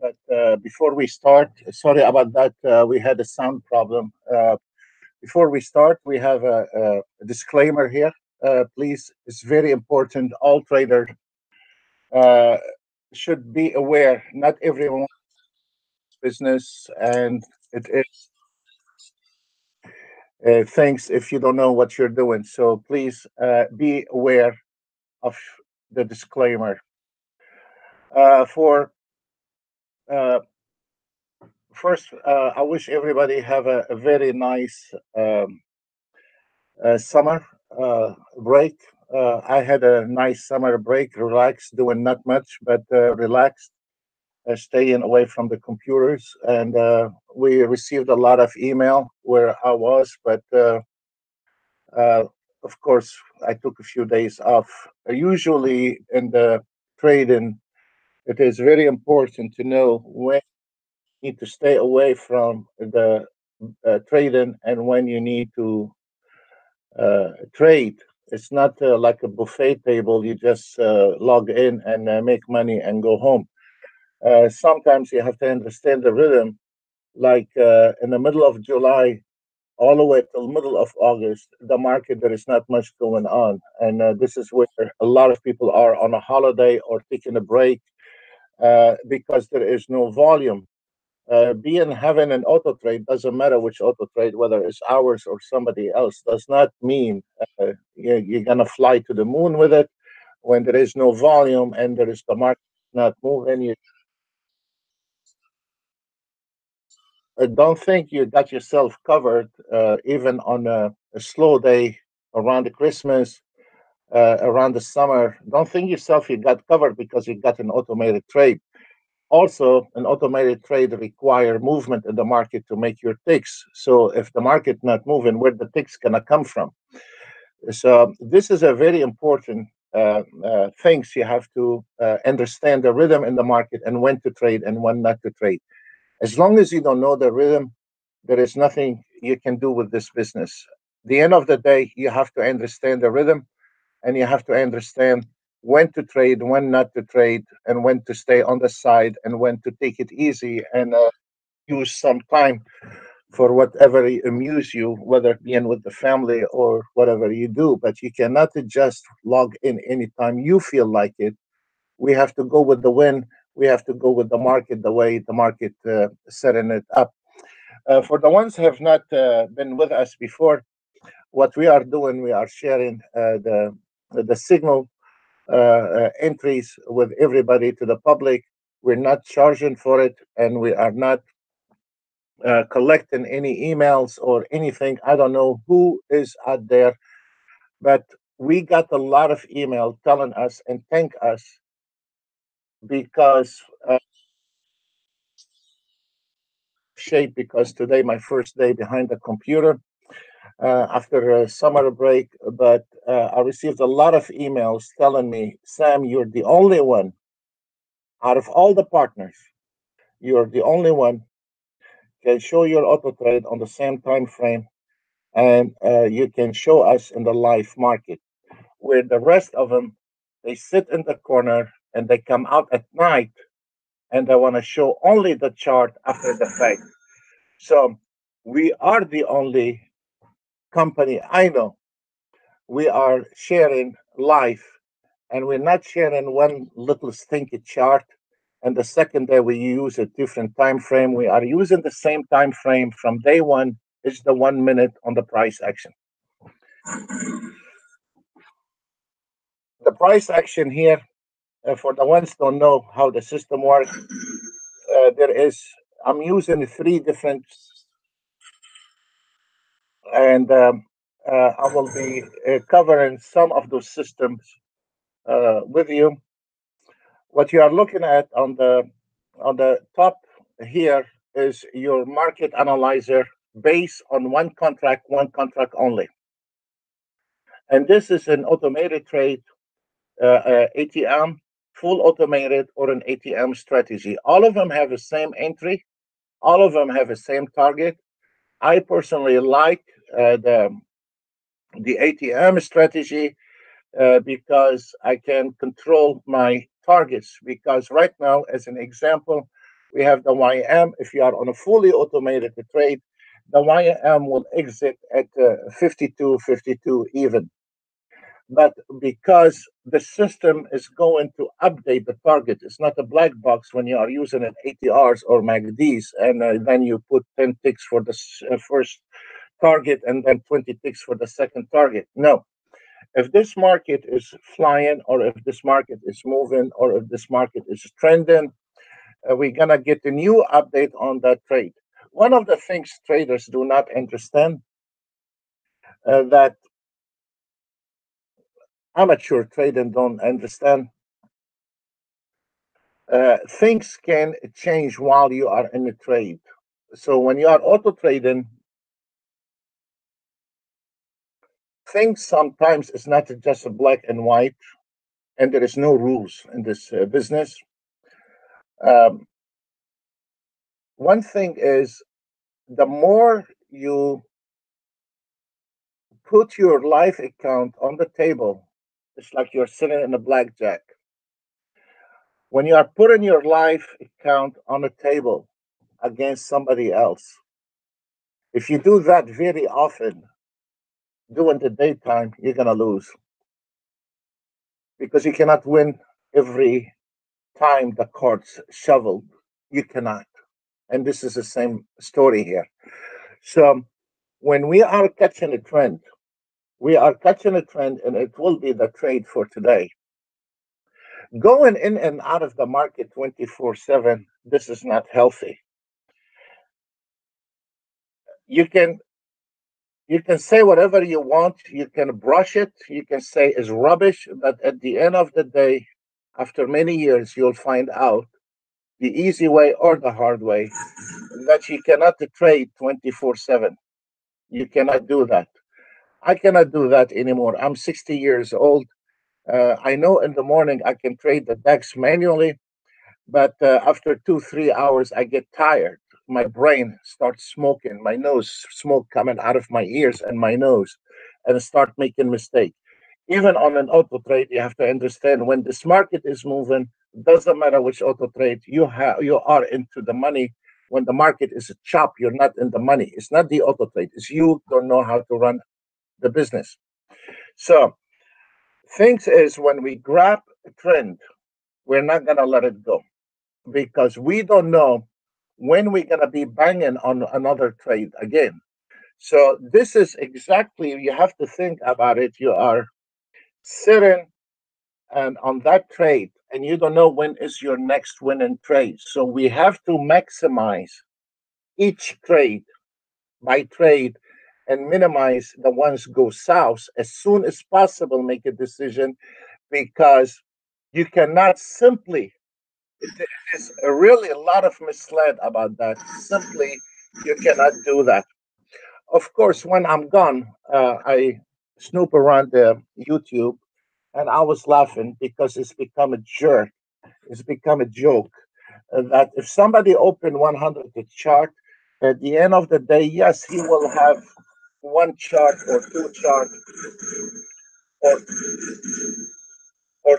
but uh, before we start, sorry about that. Uh, we had a sound problem. Uh, before we start, we have a, a disclaimer here. Uh, please, it's very important. All traders uh, should be aware. Not everyone business, and it is. Uh, thanks if you don't know what you're doing. So please be aware of the disclaimer. for uh, first, uh, I wish everybody have a, a very nice um, uh, summer uh, break. Uh, I had a nice summer break, relaxed, doing not much, but relaxed, staying away from the computers. And we received a lot of email where I was, but of course, I took a few days off. Usually in the trading it is very important to know when you need to stay away from the uh, trading and when you need to uh, trade. It's not uh, like a buffet table. You just uh, log in and uh, make money and go home. Uh, sometimes you have to understand the rhythm. Like in the middle of July, all the way till middle of August, the market there is not much going on, and this is where a lot of people are on a holiday or taking a break uh, because there is no volume. Uh, being having an auto trade doesn't matter which auto trade, whether it's ours or somebody else, does not mean uh, you're, you're going to fly to the moon with it when there is no volume and there is the market not moving. You I don't think you got yourself covered uh, even on a, a, slow day around the Christmas uh, around the summer, don't think yourself you got covered because you got an automated trade. Also, an automated trade require movement in the market to make your ticks. So if the market not moving, where the ticks gonna come from? So this is a very important uh, uh, you have to uh, understand the rhythm in the market and when to trade and when not to trade. As long as you don't know the rhythm, there is nothing you can do with this business. The end of the day, you have to understand the rhythm and you have to understand when to trade, when not to trade, and when to stay on the side, and when to take it easy and uh, use some time for whatever amuse you, whether it being with the family or whatever you do. But you cannot just log in anytime you feel like it. We have to go with the wind. We have to go with the market the way the market uh, setting it up. Uh, for the ones who have not uh, been with us before, what we are doing, we are sharing uh, the the signal uh, uh, entries with everybody to the public. We're not charging for it, and we are not uh, collecting any emails or anything. I don't know who is out there, but we got a lot of email telling us and thank us because uh, shape because today my first day behind the computer uh, after a summer break, but uh, I received a lot of emails telling me, Sam, you're the only one out of all the partners, you're the only one can show your auto trade on the same time frame and uh, you can show us in the live market. Where the rest of them they sit in the corner and they come out at night and they want to show only the chart after the fact. So we are the only company I know, we are sharing life and we're not sharing one little stinky chart and the second day we use a different time frame. We are using the same time frame from day one is the one minute on the price action. The price action here uh, for the ones don't know how the system works uh, there is i'm using three different and um, uh, I will be uh, covering some of those systems uh, with you. What you are looking at on the on the top here is your market analyzer based on one contract, one contract only. And this is an automated trade, uh, uh, ATM, full automated, or an ATM strategy. All of them have the same entry. All of them have the same target. I personally like the the ATM strategy uh, because I can control my targets. Because right now, as an example, We have the YM. If you are on a fully automated trade, the YM will exit at uh, 52, 52 even. But because the system is going to update the target, it's not a black box when you are using an ATRs or MACDs, and uh, then you put 10 ticks for the uh, first target and then 20 ticks for the second target. No. If this market is flying, or if this market is moving, or if this market is trending, uh, we're going to get a new update on that trade. One of the things traders do not understand uh, that amateur trading don't understand uh, things can change while you are in the trade. So when you are auto trading, things sometimes is not just a black and white, and there is no rules in this uh, business. Um, one thing is the more you put your life account on the table, it's like you're sitting in a blackjack. When you are putting your life account on the table against somebody else, if you do that very often, during the daytime, you're going to lose because you cannot win every time the cards shoveled. You cannot. And this is the same story here. So when we are catching a trend, we are catching a trend and it will be the trade for today. Going in and out of the market 24 7, this is not healthy. You can you can say whatever you want, you can brush it, you can say it's rubbish, but at the end of the day, after many years, you'll find out the easy way or the hard way that you cannot trade 24 7. You cannot do that. I cannot do that anymore. I'm 60 years old. Uh, I know in the morning I can trade the DAX manually, but uh, after two, three hours, I get tired. My brain starts smoking, my nose, smoke coming out of my ears and my nose, and start making mistake. Even on an auto trade, you have to understand when this market is moving, doesn't matter which auto trade you have, you are into the money. When the market is a chop, you're not in the money. It's not the auto trade. It's you don't know how to run the business. So, things is when we grab a trend, we're not gonna let it go because we don't know when we're gonna be banging on another trade again. So this is exactly you have to think about it. You are sitting and on that trade and you don't know when is your next winning trade. So we have to maximize each trade by trade and minimize the ones go south as soon as possible. Make a decision because you cannot simply. Is really a lot of misled about that. Simply, you cannot do that. Of course, when I'm gone, uh, I snoop around the YouTube and I was laughing because it's become a jerk. It's become a joke uh, that if somebody open 100 the chart, at the end of the day, yes, he will have one chart or two chart or or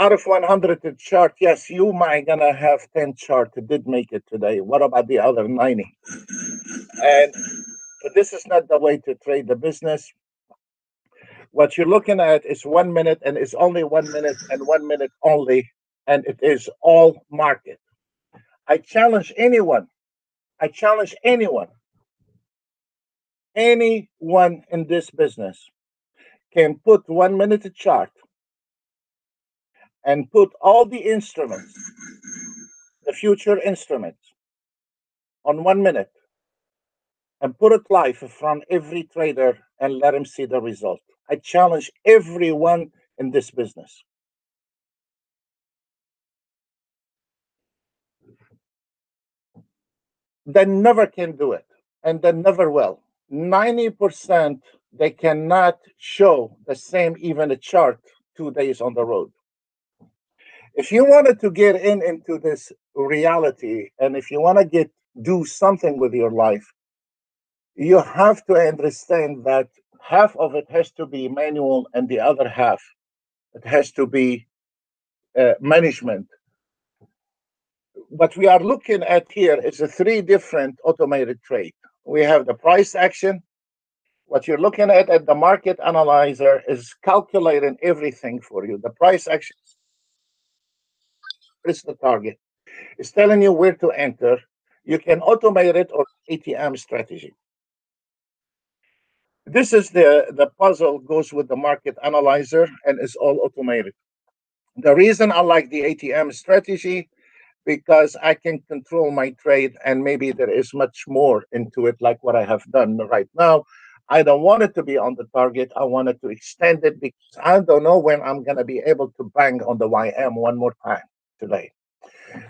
out of 100 chart, yes, you might gonna have 10 chart did make it today. What about the other 90? And but this is not the way to trade the business. What you're looking at is one minute and it's only one minute and one minute only, and it is all market. I challenge anyone, I challenge anyone, anyone in this business can put one minute chart and put all the instruments, the future instruments, on one minute and put it live front every trader and let him see the result. I challenge everyone in this business. They never can do it, and they never will. 90% they cannot show the same even a chart two days on the road. If you wanted to get in into this reality, and if you want to get do something with your life, you have to understand that half of it has to be manual and the other half it has to be uh, management. What we are looking at here is a three different automated trade. We have the price action. What you're looking at at the market analyzer is calculating everything for you. The price action is the target. It's telling you where to enter. You can automate it or ATM strategy. This is the, the puzzle goes with the market analyzer and is all automated. The reason I like the ATM strategy because I can control my trade and maybe there is much more into it like what I have done right now. I don't want it to be on the target. I wanted to extend it because I don't know when I'm going to be able to bang on the YM one more time today.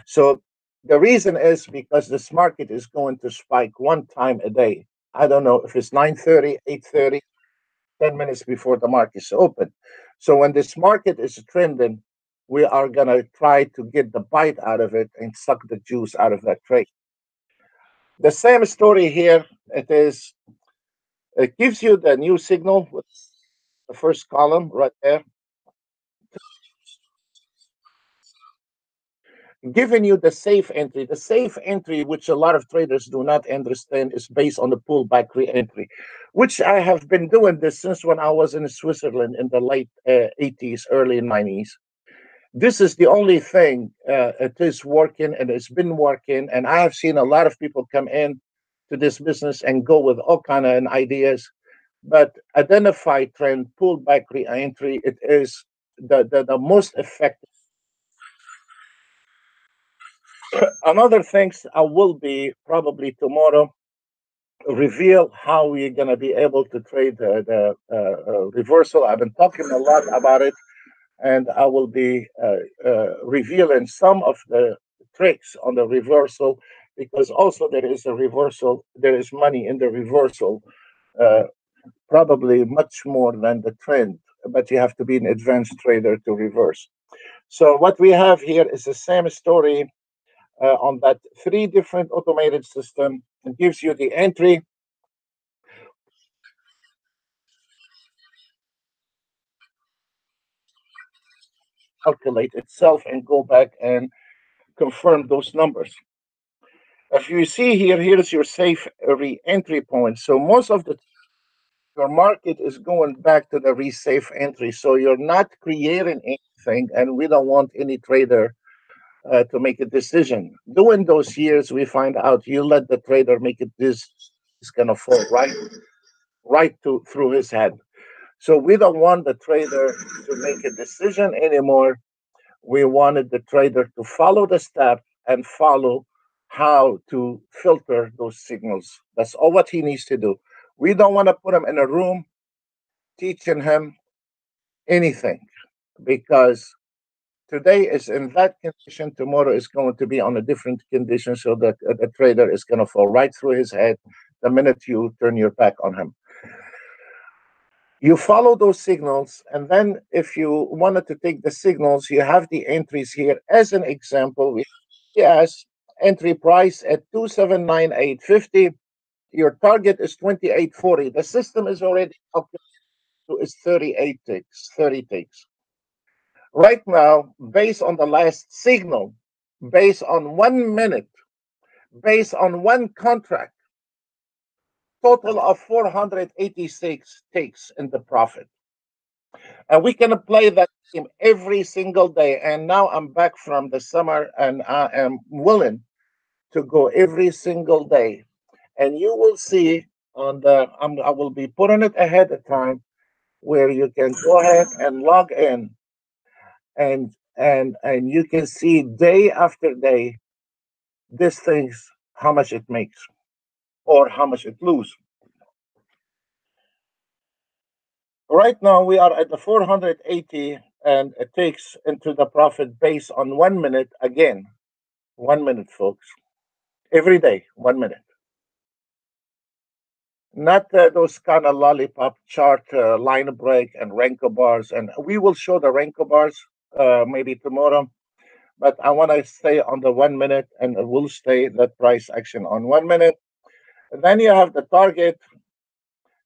So the reason is because this market is going to spike one time a day. I don't know if it's 9:30, 8:30, 10 minutes before the market is open. So when this market is trending, we are going to try to get the bite out of it and suck the juice out of that trade. The same story here. It is. It gives you the new signal with the first column right there. Giving you the safe entry. The safe entry, which a lot of traders do not understand, is based on the pullback re-entry, which I have been doing this since when I was in Switzerland in the late uh, 80s, early 90s. This is the only thing uh, it is working and it's been working. And I have seen a lot of people come in to this business and go with all kind of ideas. But identify trend, pullback re-entry, it is the, the, the most effective another things I will be probably tomorrow reveal how we're going to be able to trade the, the uh, uh, reversal. I've been talking a lot about it, and I will be uh, uh revealing some of the tricks on the reversal because also there is a reversal. There is money in the reversal, uh, probably much more than the trend. But you have to be an advanced trader to reverse. So what we have here is the same story uh, on that three different automated system. and gives you the entry. Calculate itself and go back and confirm those numbers. If you see here, here's your safe re-entry point. So most of the your market is going back to the re-safe entry. So you're not creating anything, and we don't want any trader uh, to make a decision. During those years, we find out you let the trader make it. This is gonna fall right, right to through his head. So we don't want the trader to make a decision anymore. We wanted the trader to follow the step and follow how to filter those signals. That's all what he needs to do. We don't want to put him in a room teaching him anything because today is in that condition, tomorrow is going to be on a different condition, so that the trader is going to fall right through his head the minute you turn your back on him. You follow those signals, and then if you wanted to take the signals, you have the entries here. As an example, we yes, entry price at 279850. Your target is 2840. The system is already calculated to is 38 ticks, 30 ticks right now, based on the last signal, based on one minute, based on one contract, total of 486 takes in the profit. And we can play that game every single day. And now I'm back from the summer and I am willing to go every single day. And you will see on the, I'm, I will be putting it ahead of time where you can go ahead and log in and and and you can see day after day this things how much it makes or how much it lose. Right now we are at the 480 and it takes into the profit based on one minute again. One minute folks. Every day one minute. Not uh, those kind of lollipop chart uh, line break and Renko bars and we will show the Renko bars uh, maybe tomorrow. But I want to stay on the one minute and we'll stay that price action on one minute. And then you have the target,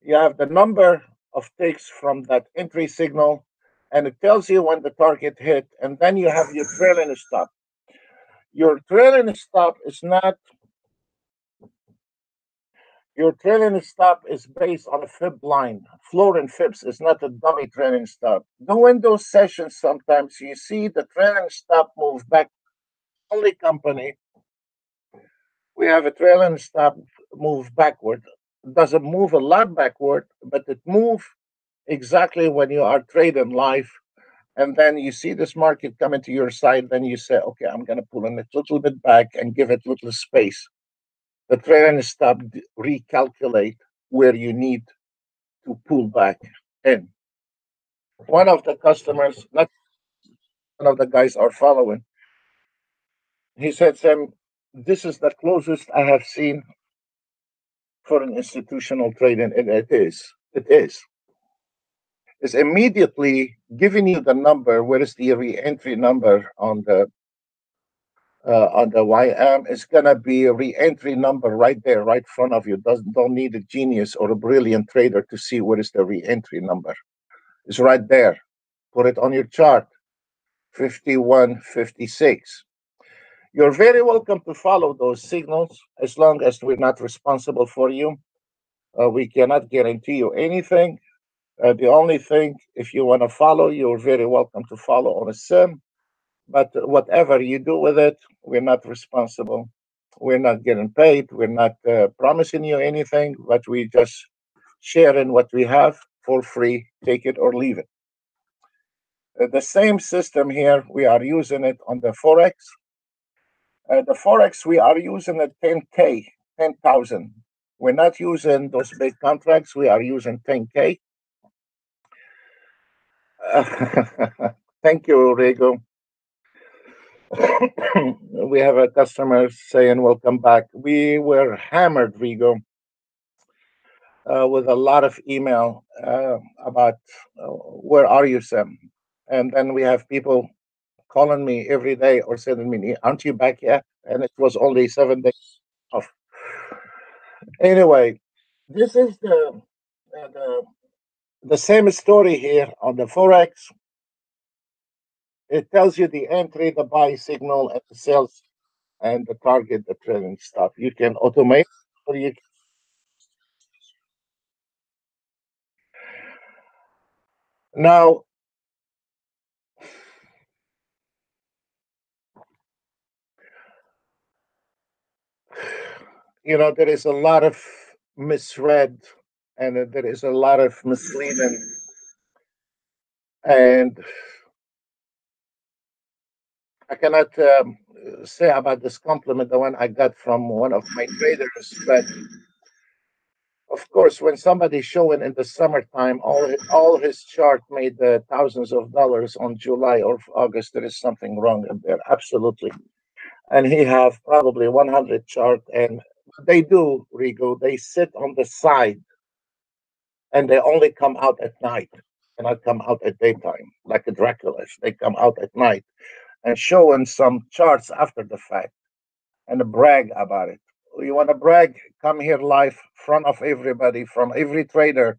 you have the number of ticks from that entry signal, and it tells you when the target hit, and then you have your trailing stop. Your trailing stop is not your trailing stop is based on a fib line. Floor and fibs is not a dummy trailing stop. Doing those sessions, sometimes you see the trailing stop move back. Only company we have a trailing stop move backward. It doesn't move a lot backward, but it move exactly when you are trading live. And then you see this market coming to your side, then you say, okay, I'm going to pull in a little bit back and give it a little space. The trailing stop recalculate where you need to pull back in. One of the customers, not one of the guys are following, he said, Sam, this is the closest I have seen for an institutional trading, and it is. It is. It's immediately giving you the number. Where is the re-entry number on the uh, on the YM? It's gonna be a re-entry number right there, right front of you. Doesn't don't need a genius or a brilliant trader to see what is the re-entry number. It's right there. Put it on your chart. 5156. You're very welcome to follow those signals as long as we're not responsible for you. Uh, we cannot guarantee you anything. Uh, the only thing, if you want to follow, you're very welcome to follow on a sim. But whatever you do with it, we're not responsible. We're not getting paid. We're not uh, promising you anything, but we just sharing what we have for free. Take it or leave it. Uh, the same system here, we are using it on the Forex. Uh, the Forex, we are using a 10K, 10,000. We're not using those big contracts. We are using 10K. Uh, thank you, Rego. we have a customer saying, Welcome back. We were hammered, Rigo, uh, with a lot of email uh, about uh, where are you, Sam? And then we have people calling me every day or sending me, aren't you back yet? And it was only seven days off. Anyway, this is the, the, the same story here on the Forex. It tells you the entry, the buy signal, and the sales and the target, the trading stuff. You can automate or you now you know, there is a lot of misread and there is a lot of misleading. And I cannot um, say about this compliment, the one I got from one of my traders, but of course, when somebody showing in the summertime, all all his chart made uh, thousands of dollars on July or August, there is something wrong in there, absolutely. And he have probably 100 chart and they do, Rigo, they sit on the side and they only come out at night and not come out at daytime, like a Dracula's. They come out at night and showing some charts after the fact and brag about it. You want to brag? Come here live, front of everybody, from every trader.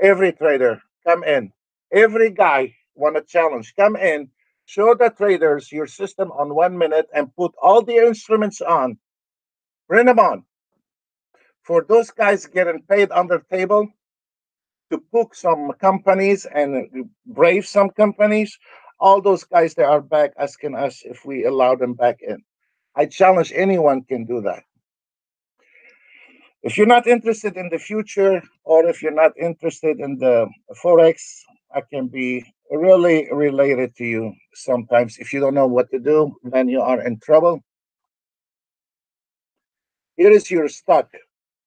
Every trader, come in. Every guy want a challenge. Come in, show the traders your system on one minute and put all the instruments on Bring them on. For those guys getting paid under table to book some companies and brave some companies, all those guys they are back asking us if we allow them back in. I challenge anyone can do that. If you're not interested in the future or if you're not interested in the forex, I can be really related to you sometimes. If you don't know what to do, then you are in trouble. Here is your stock.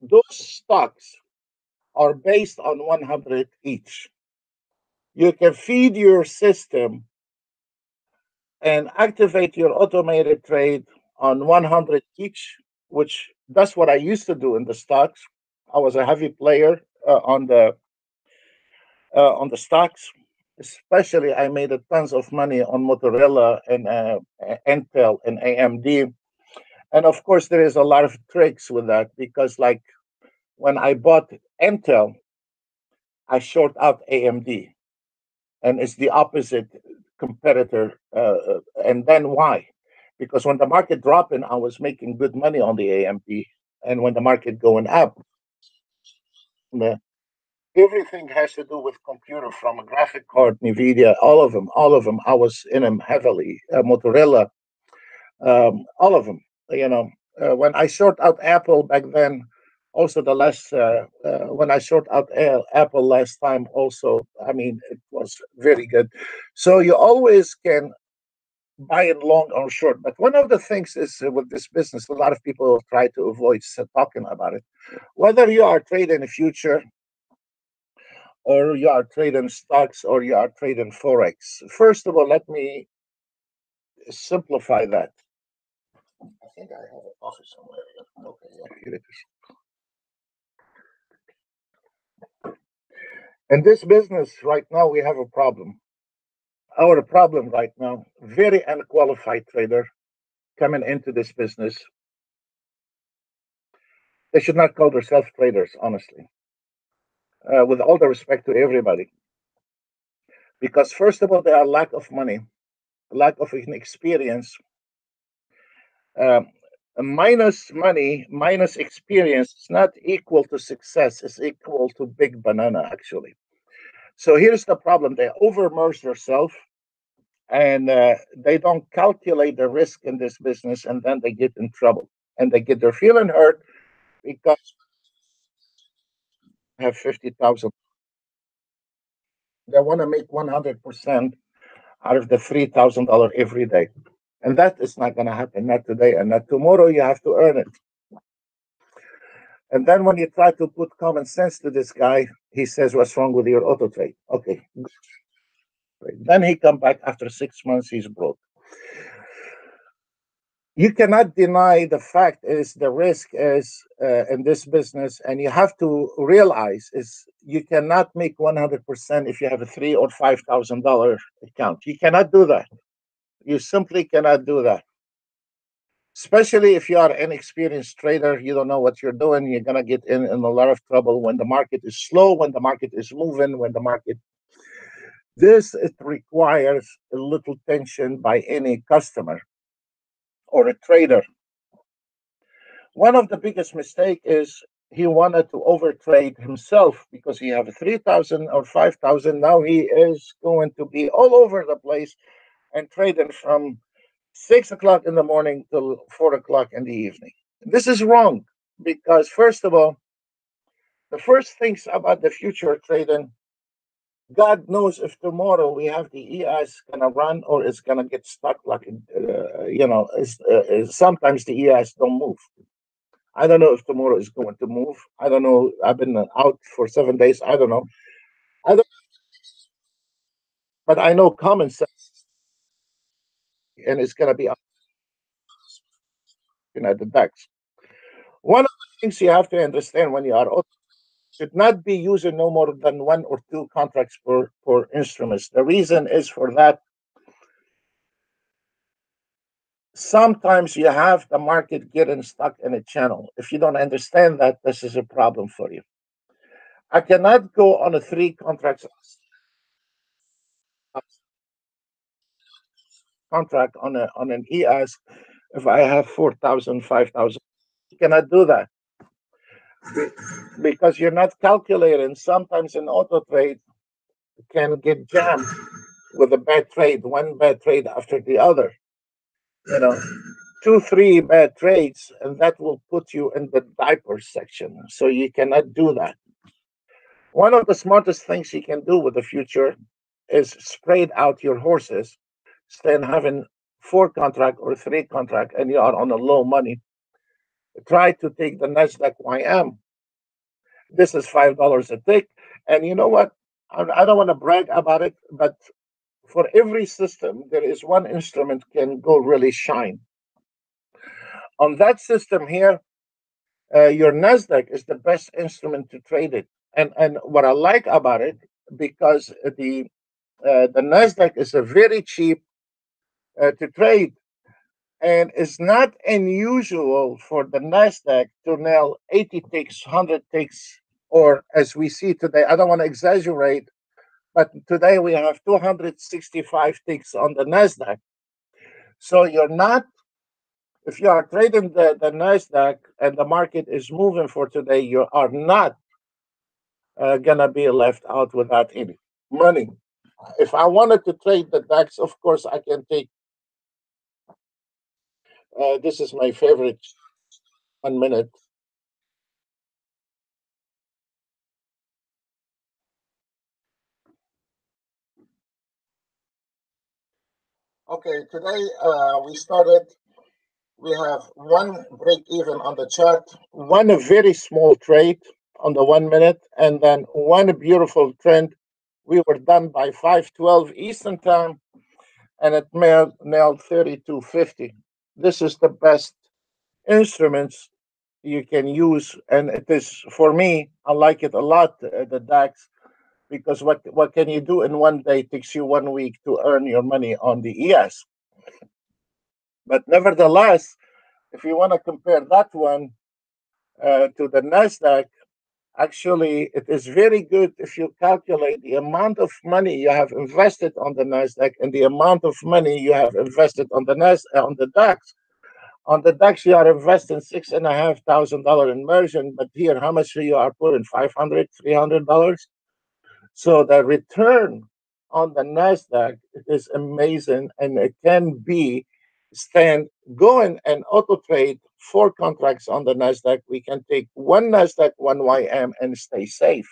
Those stocks are based on 100 each. You can feed your system and activate your automated trade on 100 each, which that's what I used to do in the stocks. I was a heavy player uh, on the uh, on the stocks. Especially, I made tons of money on Motorola and uh, Intel and AMD and of course, there is a lot of tricks with that because, like, when I bought Intel, I short out AMD. and it's the opposite competitor. Uh, uh and then why? Because when the market dropping, I was making good money on the AMD, and when the market going up, the, everything has to do with computer from a graphic card, NVIDIA, all of them, all of them. I was in them heavily. Uh, Motorola, um, all of them. You know, uh, when I sort out Apple back then, also the last uh, uh, when I sort out Apple last time, also I mean it was very good. So you always can buy it long or short. But one of the things is uh, with this business, a lot of people try to avoid talking about it. Whether you are trading a future or you are trading stocks or you are trading forex. First of all, let me simplify that. I think I have an office somewhere. Okay, yeah, here it is. In this business right now, we have a problem. Our problem right now, very unqualified trader coming into this business. They should not call themselves traders, honestly uh, with all the respect to everybody. Because, first of all, they are lack of money, lack of experience. Um, minus money, minus experience is not equal to success, it's equal to big banana, actually. So here's the problem they overmerge themselves and uh, they don't calculate the risk in this business, and then they get in trouble and they get their feeling hurt because have 50,000. They want to make 100% out of the $3,000 every day. And that is not going to happen, not today and not tomorrow. You have to earn it. And then when you try to put common sense to this guy, he says, What's wrong with your auto trade? Okay. Then he come back after six months, he's broke you cannot deny the fact is the risk is uh, in this business and you have to realize is you cannot make 100% if you have a three or five thousand dollar account you cannot do that you simply cannot do that especially if you are an experienced trader you don't know what you're doing you're going to get in, in a lot of trouble when the market is slow when the market is moving when the market this it requires a little tension by any customer or a trader. One of the biggest mistake is he wanted to overtrade himself because he have 3000 or 5000 now he is going to be all over the place and trading from six o'clock in the morning till four o'clock in the evening this is wrong because first of all the first things about the future trading God knows if tomorrow we have the ES gonna run or it's gonna get stuck. Like uh, you know, uh, sometimes the ES don't move. I don't know if tomorrow is going to move. I don't know. I've been out for seven days. I don't know. I don't. But I know common sense, and it's gonna be you know the DAX. One of the things you have to understand when you are should not be using no more than one or two contracts per, per instruments. The reason is for that sometimes you have the market getting stuck in a channel. If you don't understand that, this is a problem for you. I cannot go on a three contracts contract on a on an ES if I have 4,000, 5,000. You cannot do that because you're not calculating. Sometimes an auto trade can get jammed with a bad trade, one bad trade after the other. You know, two, three bad trades, and that will put you in the diaper section. So you cannot do that. One of the smartest things you can do with the future is spread out your horses, of having four contract or three contract, and you are on a low money try to take the Nasdaq YM. This is five dollars a tick, and you know what? I don't want to brag about it, but for every system, there is one instrument can go really shine. On that system here, uh, your Nasdaq is the best instrument to trade it. And and what I like about it because the uh, the Nasdaq is a very cheap uh, to trade and it's not unusual for the Nasdaq to nail 80 ticks, 100 ticks, or as we see today. I don't want to exaggerate, but today we have 265 ticks on the Nasdaq. So you're not, if you are trading the, the Nasdaq and the market is moving for today, you are not uh, gonna be left out without any money. If I wanted to trade the DAX, of course I can take. Uh, this is my favorite one minute. Okay, today uh, we started. We have one break even on the chart, one very small trade on the one minute, and then one beautiful trend. We were done by 512 Eastern time, and it nailed, nailed 3250. This is the best instruments you can use, and it is for me. I like it a lot. Uh, the DAX because what what can you do in one day it takes you one week to earn your money on the ES. But nevertheless, if you want to compare that one uh, to the Nasdaq, actually it is very good if you calculate the amount of money you have invested on the Nasdaq and the amount of money you have invested on the Nas uh, on the DAX. On the DAX, you are investing six and a half thousand dollar immersion, but here, how much are you are putting? Five hundred, three hundred dollars. So the return on the Nasdaq is amazing, and it can be stand going and auto trade four contracts on the Nasdaq. We can take one Nasdaq, one YM, and stay safe.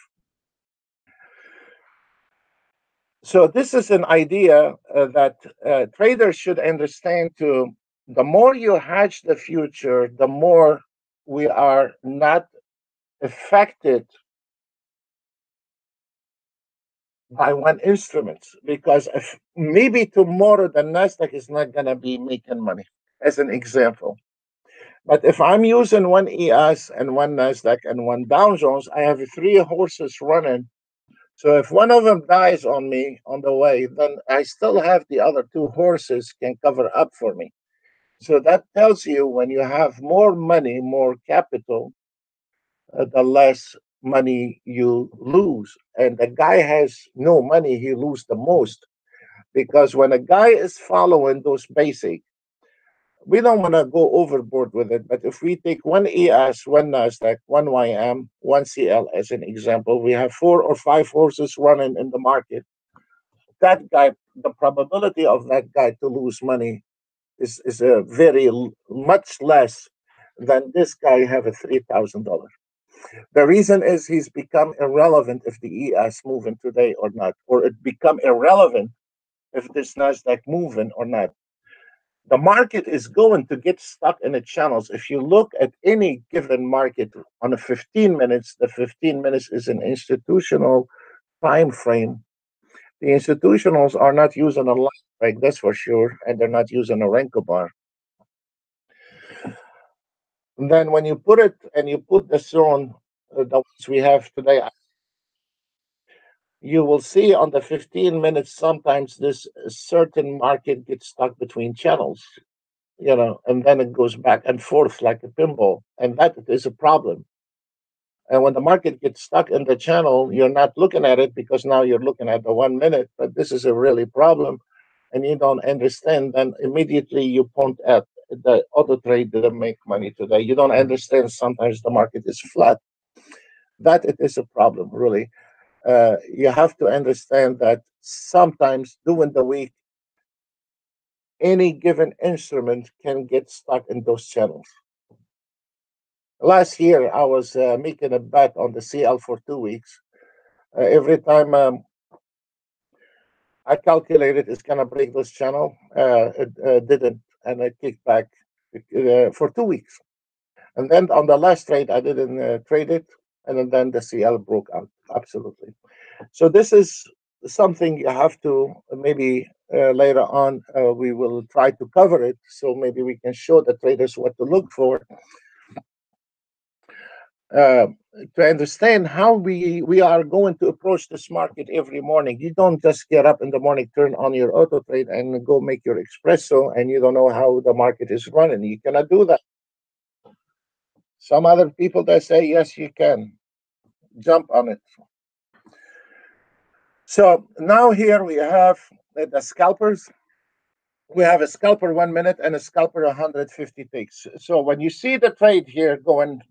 So this is an idea uh, that uh, traders should understand. To the more you hedge the future, the more we are not affected by one instrument because maybe tomorrow the Nasdaq is not going to be making money, as an example. But if I'm using one ES and one Nasdaq and one Dow Jones, I have three horses running. So if one of them dies on me on the way, then I still have the other two horses can cover up for me. So that tells you when you have more money, more capital, uh, the less money you lose. And the guy has no money, he lose the most. Because when a guy is following those basic, we don't want to go overboard with it. But if we take one ES, one NASDAQ, one YM, one CL as an example, we have four or five horses running in the market. That guy, the probability of that guy to lose money is, is a very much less than this guy have a three thousand dollars. The reason is he's become irrelevant if the ES moving today or not, or it become irrelevant if this Nasdaq moving or not. The market is going to get stuck in the channels. If you look at any given market on a 15 minutes, the 15 minutes is an institutional time frame. The institutionals are not using a line like this for sure, and they're not using a Renko bar. And then when you put it and you put the zone, uh, the ones we have today, you will see on the 15 minutes sometimes this certain market gets stuck between channels, you know, and then it goes back and forth like a pinball. And that is a problem. And when the market gets stuck in the channel, you're not looking at it because now you're looking at the one minute, but this is a really problem and you don't understand, then immediately you point at the auto trade didn't make money today. You don't understand sometimes the market is flat. That it is a problem, really. Uh, you have to understand that sometimes during the week, any given instrument can get stuck in those channels. Last year, I was uh, making a bet on the CL for two weeks. Uh, every time um, I calculated it's going to break this channel, uh, it uh, didn't and I kicked back for two weeks. And then on the last trade, I didn't trade it, and then the CL broke out. Absolutely. So this is something you have to maybe uh, later on uh, we will try to cover it. So maybe we can show the traders what to look for. Uh, to understand how we we are going to approach this market every morning. You don't just get up in the morning, turn on your auto trade, and go make your espresso, and you don't know how the market is running. You cannot do that. Some other people that say yes, you can jump on it. So now here we have the scalpers. We have a scalper one minute and a scalper 150 ticks. So when you see the trade here going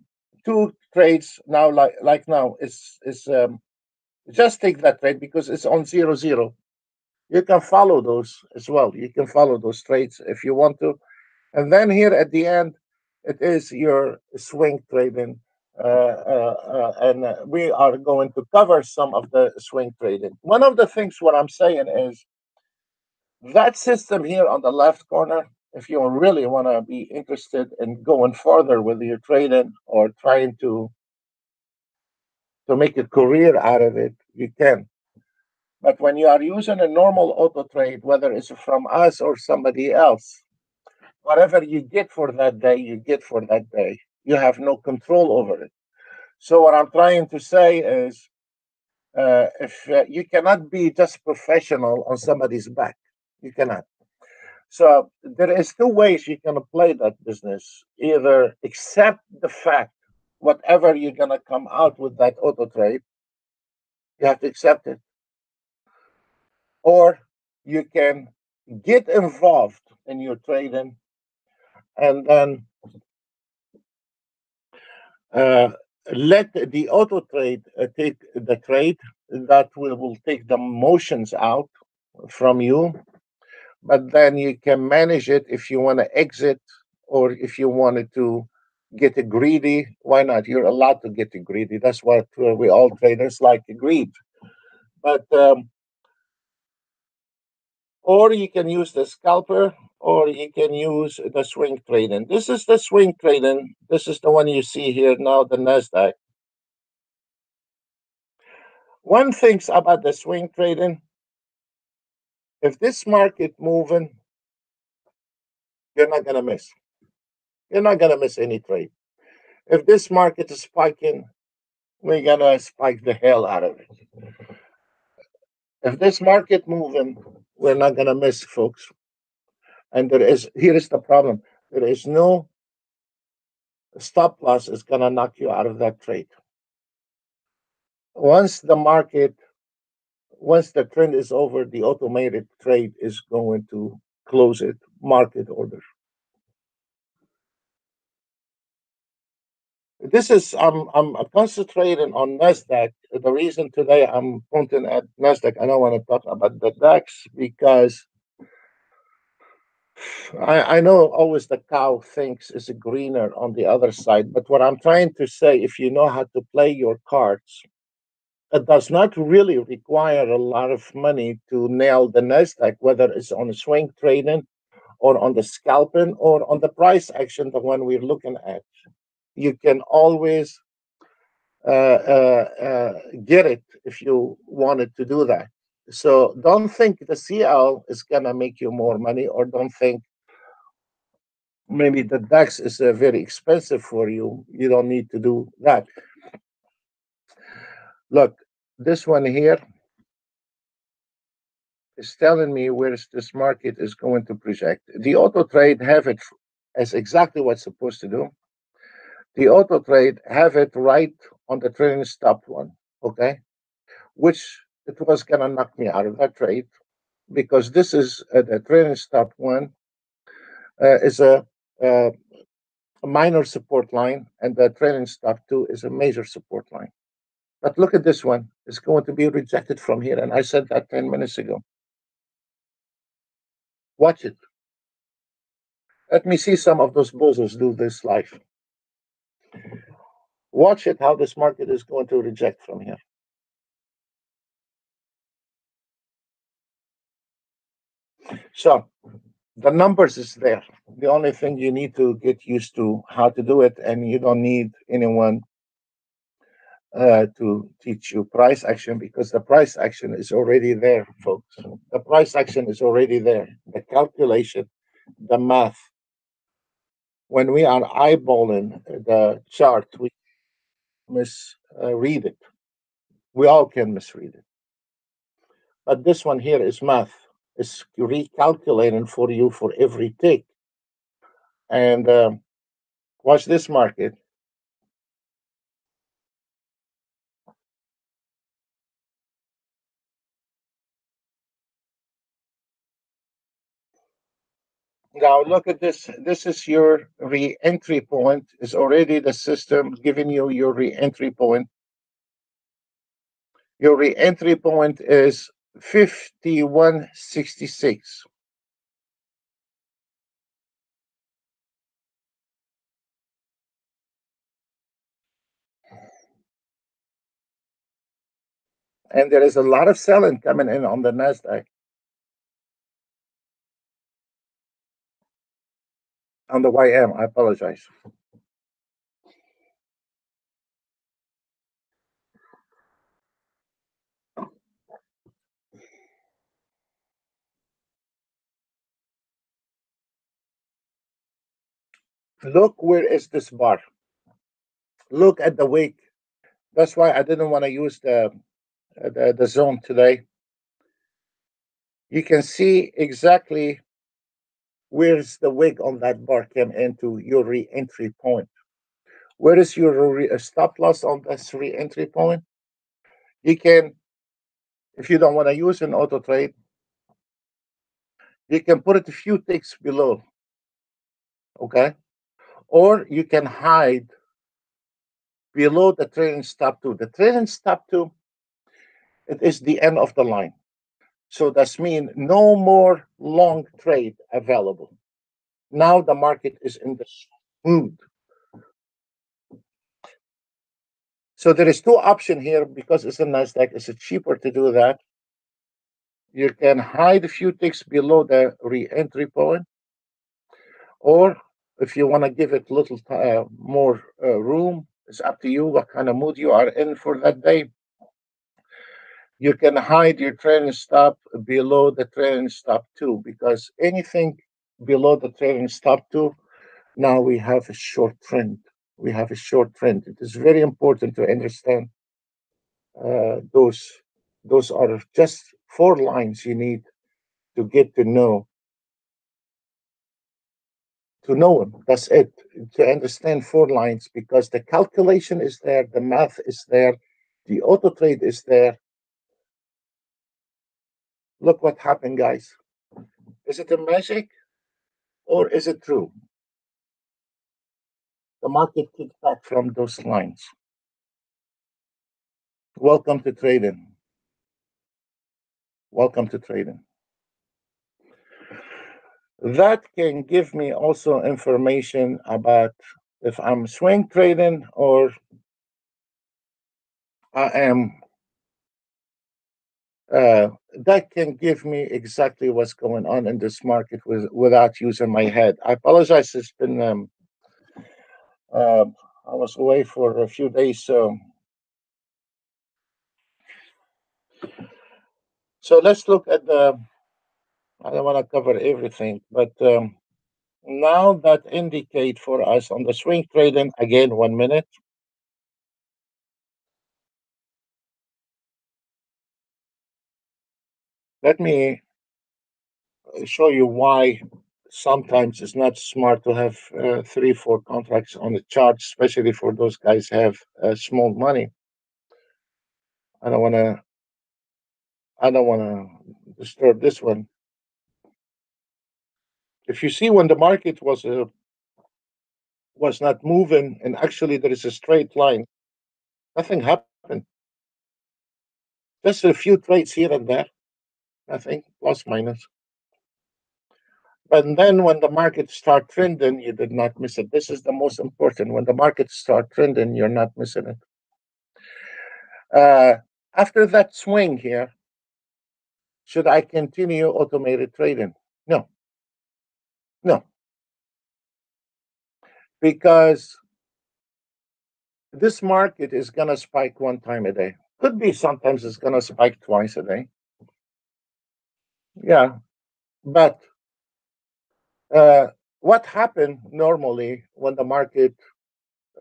two trades now, like like now, is is um, just take that trade because it's on zero zero. You can follow those as well. You can follow those trades if you want to. And then here at the end, it is your swing trading. Uh, uh, uh, and we are going to cover some of the swing trading. One of the things what I'm saying is that system here on the left corner, if you really want to be interested in going further with your trading or trying to to make a career out of it, you can. But when you are using a normal auto trade, whether it's from us or somebody else, whatever you get for that day, you get for that day. You have no control over it. So what I'm trying to say is, uh, if uh, you cannot be just professional on somebody's back, you cannot. So there is two ways you can play that business. Either accept the fact, whatever you're gonna come out with that auto trade, you have to accept it. Or you can get involved in your trading and then let the auto trade uh, take the trade that will, will take the motions out from you but then you can manage it if you want to exit or if you wanted to get greedy why not? You're allowed to get greedy. That's what uh, we all traders like greed. But um, or you can use the scalper or you can use the swing trading. This is the swing trading. This is the one you see here now, the NASDAQ. One thing's about the swing trading, if this market moving, you're not gonna miss. You're not gonna miss any trade. If this market is spiking, we're gonna spike the hell out of it. If this market moving, we're not gonna miss, folks. And there is here is the problem. There is no stop loss is gonna knock you out of that trade. Once the market, once the trend is over, the automated trade is going to close it, market order. This is I'm I'm concentrating on Nasdaq. The reason today I'm pointing at Nasdaq, I don't want to talk about the DAX because I, I know always the cow thinks is greener on the other side, but what I'm trying to say, if you know how to play your cards, it does not really require a lot of money to nail the Nasdaq, whether it's on a swing trading or on the scalping or on the price action, the one we're looking at. You can always uh, uh, uh, get it if you wanted to do that. So don't think the CL is gonna make you more money, or don't think maybe the DAX is uh, very expensive for you. You don't need to do that. Look, this one here is telling me where this market is going to project. The auto trade have it as exactly what's supposed to do. The auto trade have it right on the trading stop one, okay? Which it was gonna knock me out of that trade because this is the trading stop one uh, is a, uh, a minor support line and the trading stop two is a major support line. But look at this one. It's going to be rejected from here. And I said that 10 minutes ago. Watch it. Let me see some of those bozos do this live. Watch it how this market is going to reject from here. So the numbers is there. The only thing you need to get used to how to do it, and you don't need anyone uh, to teach you price action because the price action is already there, folks. The price action is already there. The calculation, the math. When we are eyeballing the chart, we misread it. We all can misread it. But this one here is math is recalculating for you for every tick. And uh, watch this market. Now look at this. This is your re-entry point. Is already the system giving you your re-entry point. Your re-entry point is 5166. And there is a lot of selling coming in on the NASDAQ. On the YM, I apologize. Look where is this bar. Look at the wick. That's why I didn't want to use the, the, the zone today. You can see exactly where's the wig on that bar came into your re-entry point. Where is your re- uh, stop loss on this re-entry point? You can, if you don't want to use an auto trade, you can put it a few ticks below. Okay, or you can hide below the trailing stop two. The trailing stop two, it is the end of the line. So that's mean no more long trade available. Now the market is in the mood. So there is two option here because it's a Nasdaq. It's cheaper to do that. You can hide a few ticks below the re-entry point, or if you want to give it a little uh, more uh, room, it's up to you what kind of mood you are in for that day. You can hide your trailing stop below the trailing stop two because anything below the trailing stop two, now we have a short trend. We have a short trend. It is very important to understand uh, those. Those are just four lines you need to get to know to know them. That's it. To understand four lines because the calculation is there, the math is there, the auto trade is there. Look what happened, guys. Is it a magic or is it true? The market kicked back from those lines. Welcome to trading. Welcome to trading. That can give me also information about if I'm swing trading or I am. Uh, that can give me exactly what's going on in this market with, without using my head. I apologize. It's been um, uh, I was away for a few days, so so let's look at the I don't want to cover everything, but um, now that indicate for us on the swing trading again. One minute. Let me show you why sometimes it's not smart to have uh, three, four contracts on the chart, especially for those guys have uh, small money. I don't want to. I don't want to disturb this one if you see when the market was uh, was not moving and actually there is a straight line, nothing happened. Just a few trades here and there, nothing plus minus. But then when the market start trending, you did not miss it. This is the most important. When the market start trending, you're not missing it. Uh, after that swing here, should I continue automated trading? No. No. Because this market is going to spike one time a day. Could be sometimes it's going to spike twice a day. Yeah. But uh, what happened normally when the market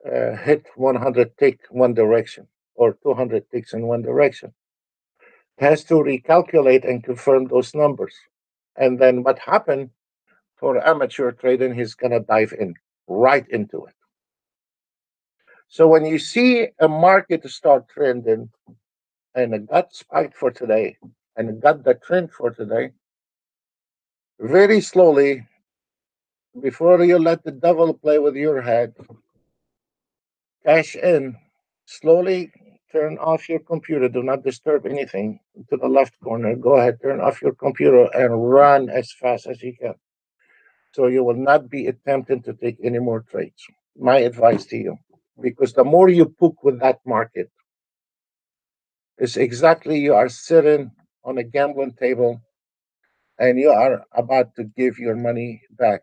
uh, hit 100 tick one direction or 200 ticks in one direction? It has to recalculate and confirm those numbers. And then what happened for amateur trading, he's going to dive in right into it. So when you see a market start trending and it got spiked for today and it got the trend for today, very slowly before you let the devil play with your head, cash in, slowly turn off your computer. Do not disturb anything to the left corner. Go ahead, turn off your computer and run as fast as you can. So you will not be attempting to take any more trades. My advice to you, because the more you poke with that market, is exactly you are sitting on a gambling table and you are about to give your money back.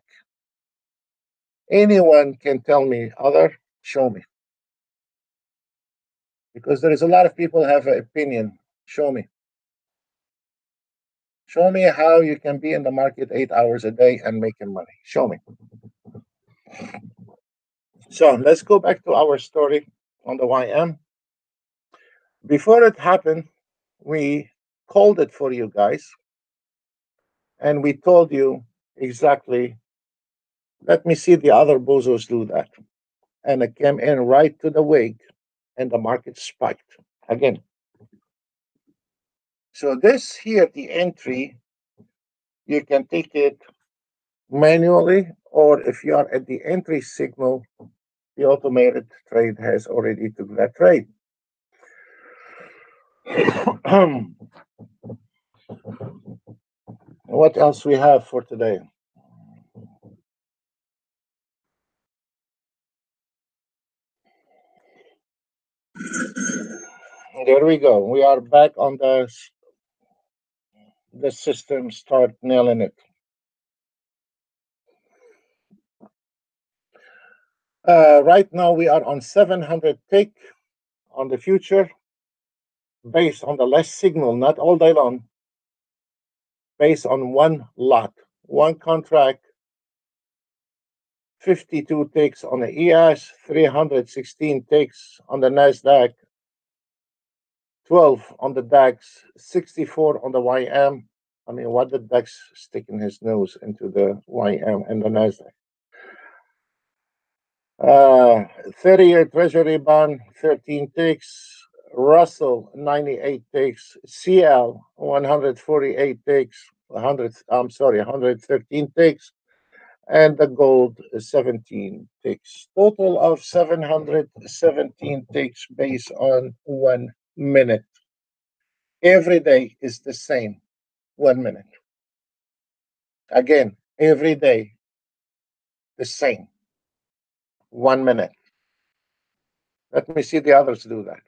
Anyone can tell me other, show me. Because there is a lot of people have an opinion. Show me. Show me how you can be in the market eight hours a day and making money. Show me. So let's go back to our story on the YM. Before it happened, we called it for you guys and we told you exactly let me see the other bozos do that. And it came in right to the wig and the market spiked again. So this here, the entry, you can take it manually, or if you are at the entry signal, the automated trade has already took that trade. what else we have for today? There we go. We are back on the the system. Start nailing it. Uh, right now we are on 700 tick on the future based on the less signal, not all day long, based on one lot, one contract, 52 ticks on the ES, 316 ticks on the NASDAQ, 12 on the DAX, 64 on the YM. I mean, what did DAX sticking his nose into the YM and the NASDAQ? Uh, 30 year Treasury bond, 13 ticks. Russell, 98 ticks. CL, 148 ticks. 100, I'm sorry, 113 ticks. And the gold, 17 ticks. Total of 717 ticks based on one minute. Every day is the same, one minute. Again, every day, the same, one minute. Let me see the others do that.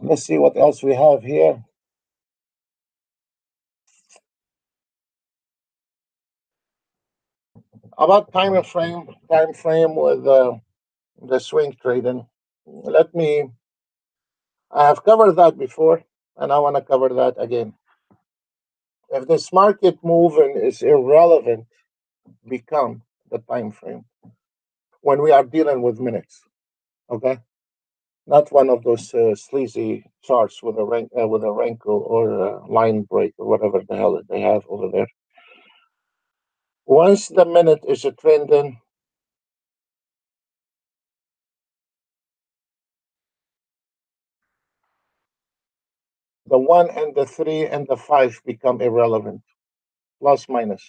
Let's see what else we have here. About time frame, time frame with uh, the swing trading. Let me. I have covered that before, and I want to cover that again. If this market moving is irrelevant, become the time frame when we are dealing with minutes. Okay, not one of those uh, sleazy charts with a rank uh, with a wrinkle or a line break or whatever the hell they have over there. Once the minute is a trending, the one and the three and the five become irrelevant, plus minus.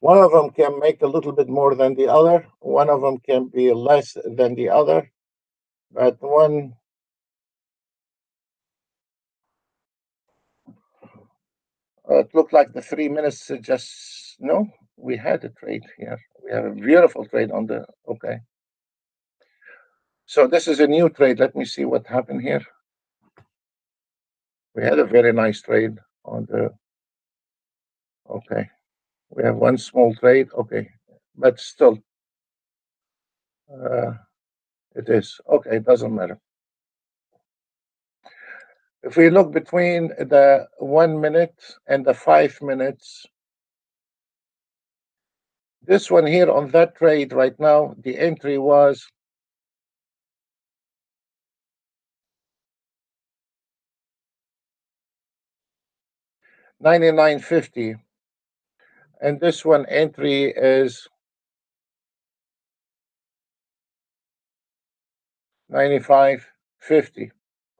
One of them can make a little bit more than the other. One of them can be less than the other. But one it looked like the three minutes uh, just no. We had a trade here. We have a beautiful trade on the okay. So this is a new trade. Let me see what happened here. We had a very nice trade on the okay. We have one small trade, okay, but still, uh, it is okay. It doesn't matter. If we look between the one minute and the five minutes, this one here on that trade right now, the entry was ninety-nine fifty, and this one entry is 95.50.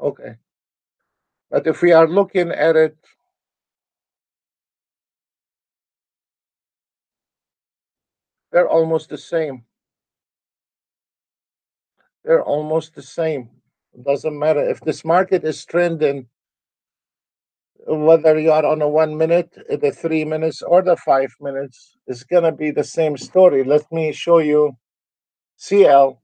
Okay. But if we are looking at it, they're almost the same. They're almost the same. It doesn't matter if this market is trending, whether you are on a one minute, the three minutes, or the five minutes, it's gonna be the same story. Let me show you CL.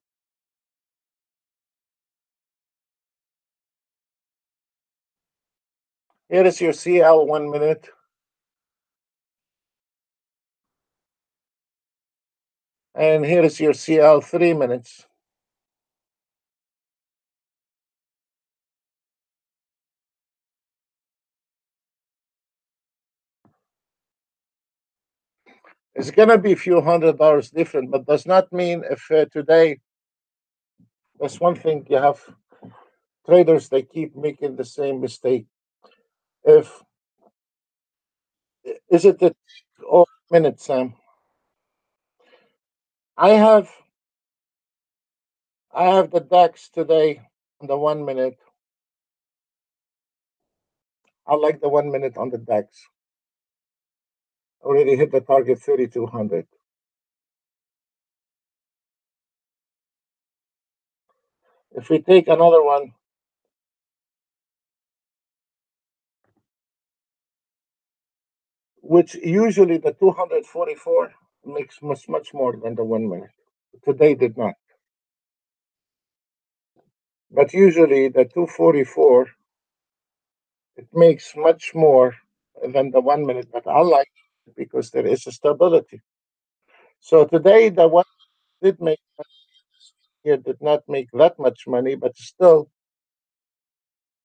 Here is your CL one minute. And here is your CL three minutes. It's gonna be a few hundred dollars different, but does not mean if uh, today. That's one thing you have traders they keep making the same mistake. If is it the oh minute, Sam? I have I have the DAX today on the one minute. I like the one minute on the DAX. Already hit the target 3200. If we take another one, which usually the 244 makes much, much more than the one minute. Today did not. But usually the 244, it makes much more than the one minute, but I like it because there is a stability. So today the one did make here did not make that much money, but still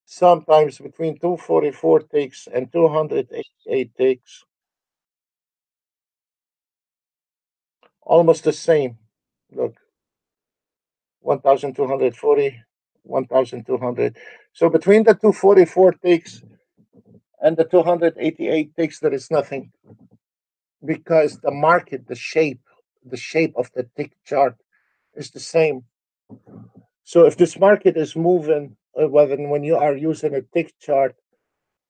sometimes between 244 takes and 288 takes almost the same. Look, 1,240, 1,200. So between the 244 takes and the 288 takes, there is nothing because the market, the shape, the shape of the tick chart is the same. So if this market is moving, uh, whether when you are using a tick chart,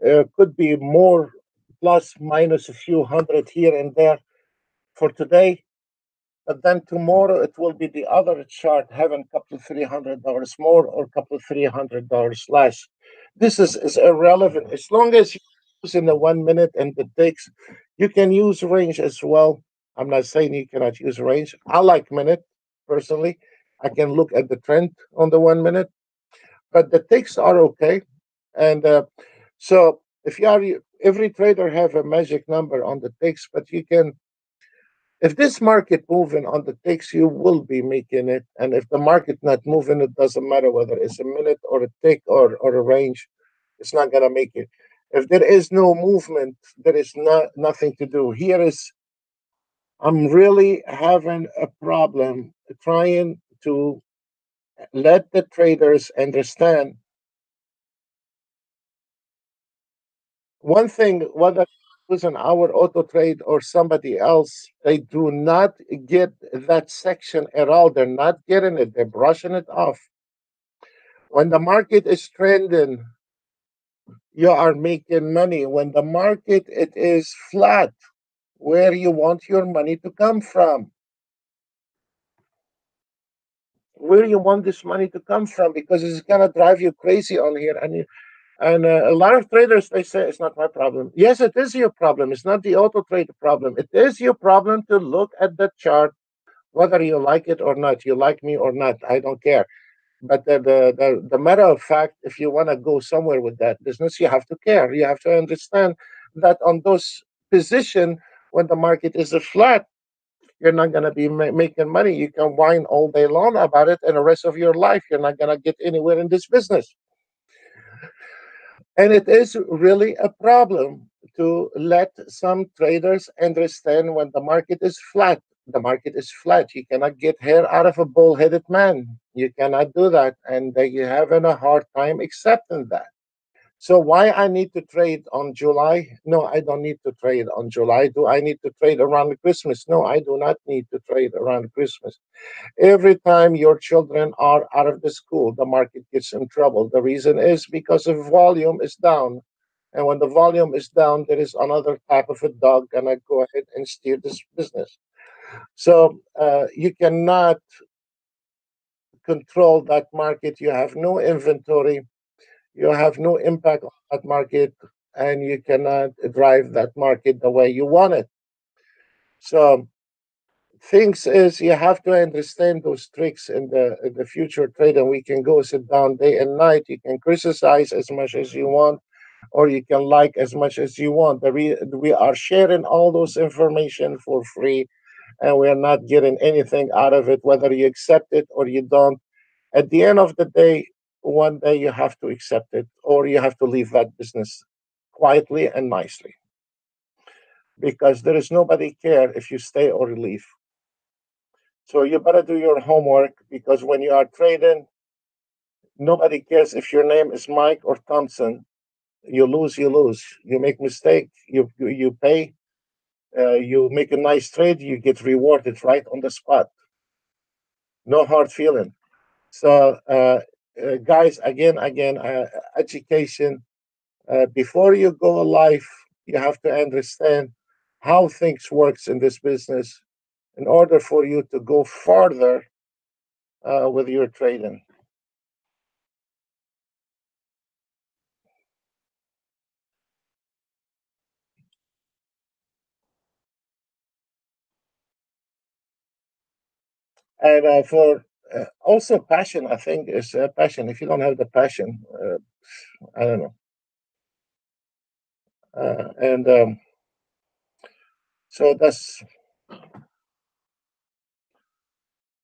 uh, could be more plus minus a few hundred here and there for today but then tomorrow it will be the other chart having a couple three hundred dollars more or a couple three hundred dollars less. This is, is irrelevant as long as you use in the one minute and the ticks, you can use range as well. I'm not saying you cannot use range. I like minute personally. I can look at the trend on the one minute, but the ticks are okay. And uh, so if you are every trader have a magic number on the ticks, but you can if this market moving on the ticks, you will be making it. And if the market not moving, it doesn't matter whether it's a minute or a tick or, or a range, it's not gonna make it. If there is no movement, there is not nothing to do. Here is I'm really having a problem trying to let the traders understand one thing whether using our auto trade or somebody else, they do not get that section at all. They're not getting it, they're brushing it off. When the market is trending, you are making money. When the market it is flat, where you want your money to come from. Where you want this money to come from because it's gonna drive you crazy on here and you, and uh, a lot of traders they say it's not my problem. Yes, it is your problem. It's not the auto trade problem. It is your problem to look at the chart, whether you like it or not. You like me or not, I don't care. But the the the, the matter of fact, if you want to go somewhere with that business, you have to care. You have to understand that on those position when the market is a flat, you're not going to be ma- making money. You can whine all day long about it, and the rest of your life, you're not going to get anywhere in this business. And it is really a problem to let some traders understand when the market is flat. The market is flat. You cannot get hair out of a bull-headed man. You cannot do that, and are having a hard time accepting that. So why I need to trade on July? No, I don't need to trade on July. Do I need to trade around Christmas? No, I do not need to trade around Christmas. Every time your children are out of the school, the market gets in trouble. The reason is because the volume is down. And when the volume is down, there is another type of a dog gonna go ahead and steer this business. So uh, you cannot control that market. You have no inventory you have no impact on that market and you cannot drive that market the way you want it. So things is you have to understand those tricks in the in the future trade and we can go sit down day and night. You can criticize as much as you want or you can like as much as you want. Re- we are sharing all those information for free and we are not getting anything out of it, whether you accept it or you don't. At the end of the day, one day you have to accept it or you have to leave that business quietly and nicely. Because there is nobody care if you stay or leave. So you better do your homework because when you are trading nobody cares if your name is mike or thompson. You lose you lose. You make mistake you you, you pay uh, you make a nice trade you get rewarded right on the spot. No hard feeling. So uh, uh, guys, again, again, uh, education. Uh, before you go live, you have to understand how things works in this business in order for you to go further uh, with your trading. And uh, for uh, also passion i think is uh, passion. If you don't have the passion uh, i don't know. Uh, and um, so that's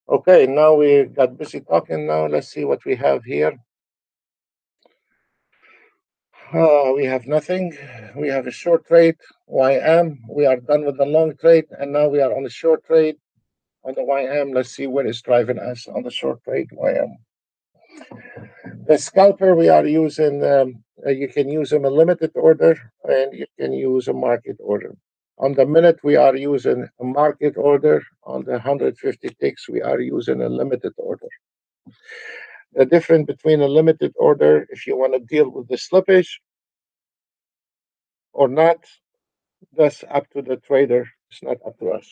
okay now we got busy talking. Now let's see what we have here. Uh, we have nothing. We have a short trade. Ym we are done with the long trade and now we are on a short trade on the YM. Let's see what is driving us on the short trade YM. The scalper we are using, um, uh, you can use them a limited order and you can use a market order. On the minute, we are using a market order. On the 150 ticks, we are using a limited order. The difference between a limited order, if you want to deal with the slippage or not, that's up to the trader. It's not up to us.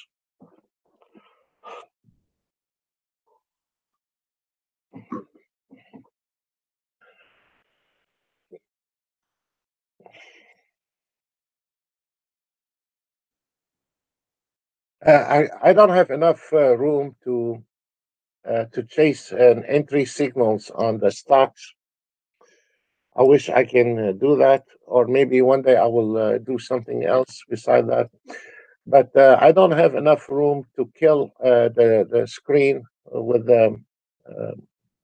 Uh, I I don't have enough uh, room to uh, to chase an entry signals on the stocks. I wish I can uh, do that, or maybe one day I will uh, do something else beside that. But uh, I don't have enough room to kill the the screen with the uh,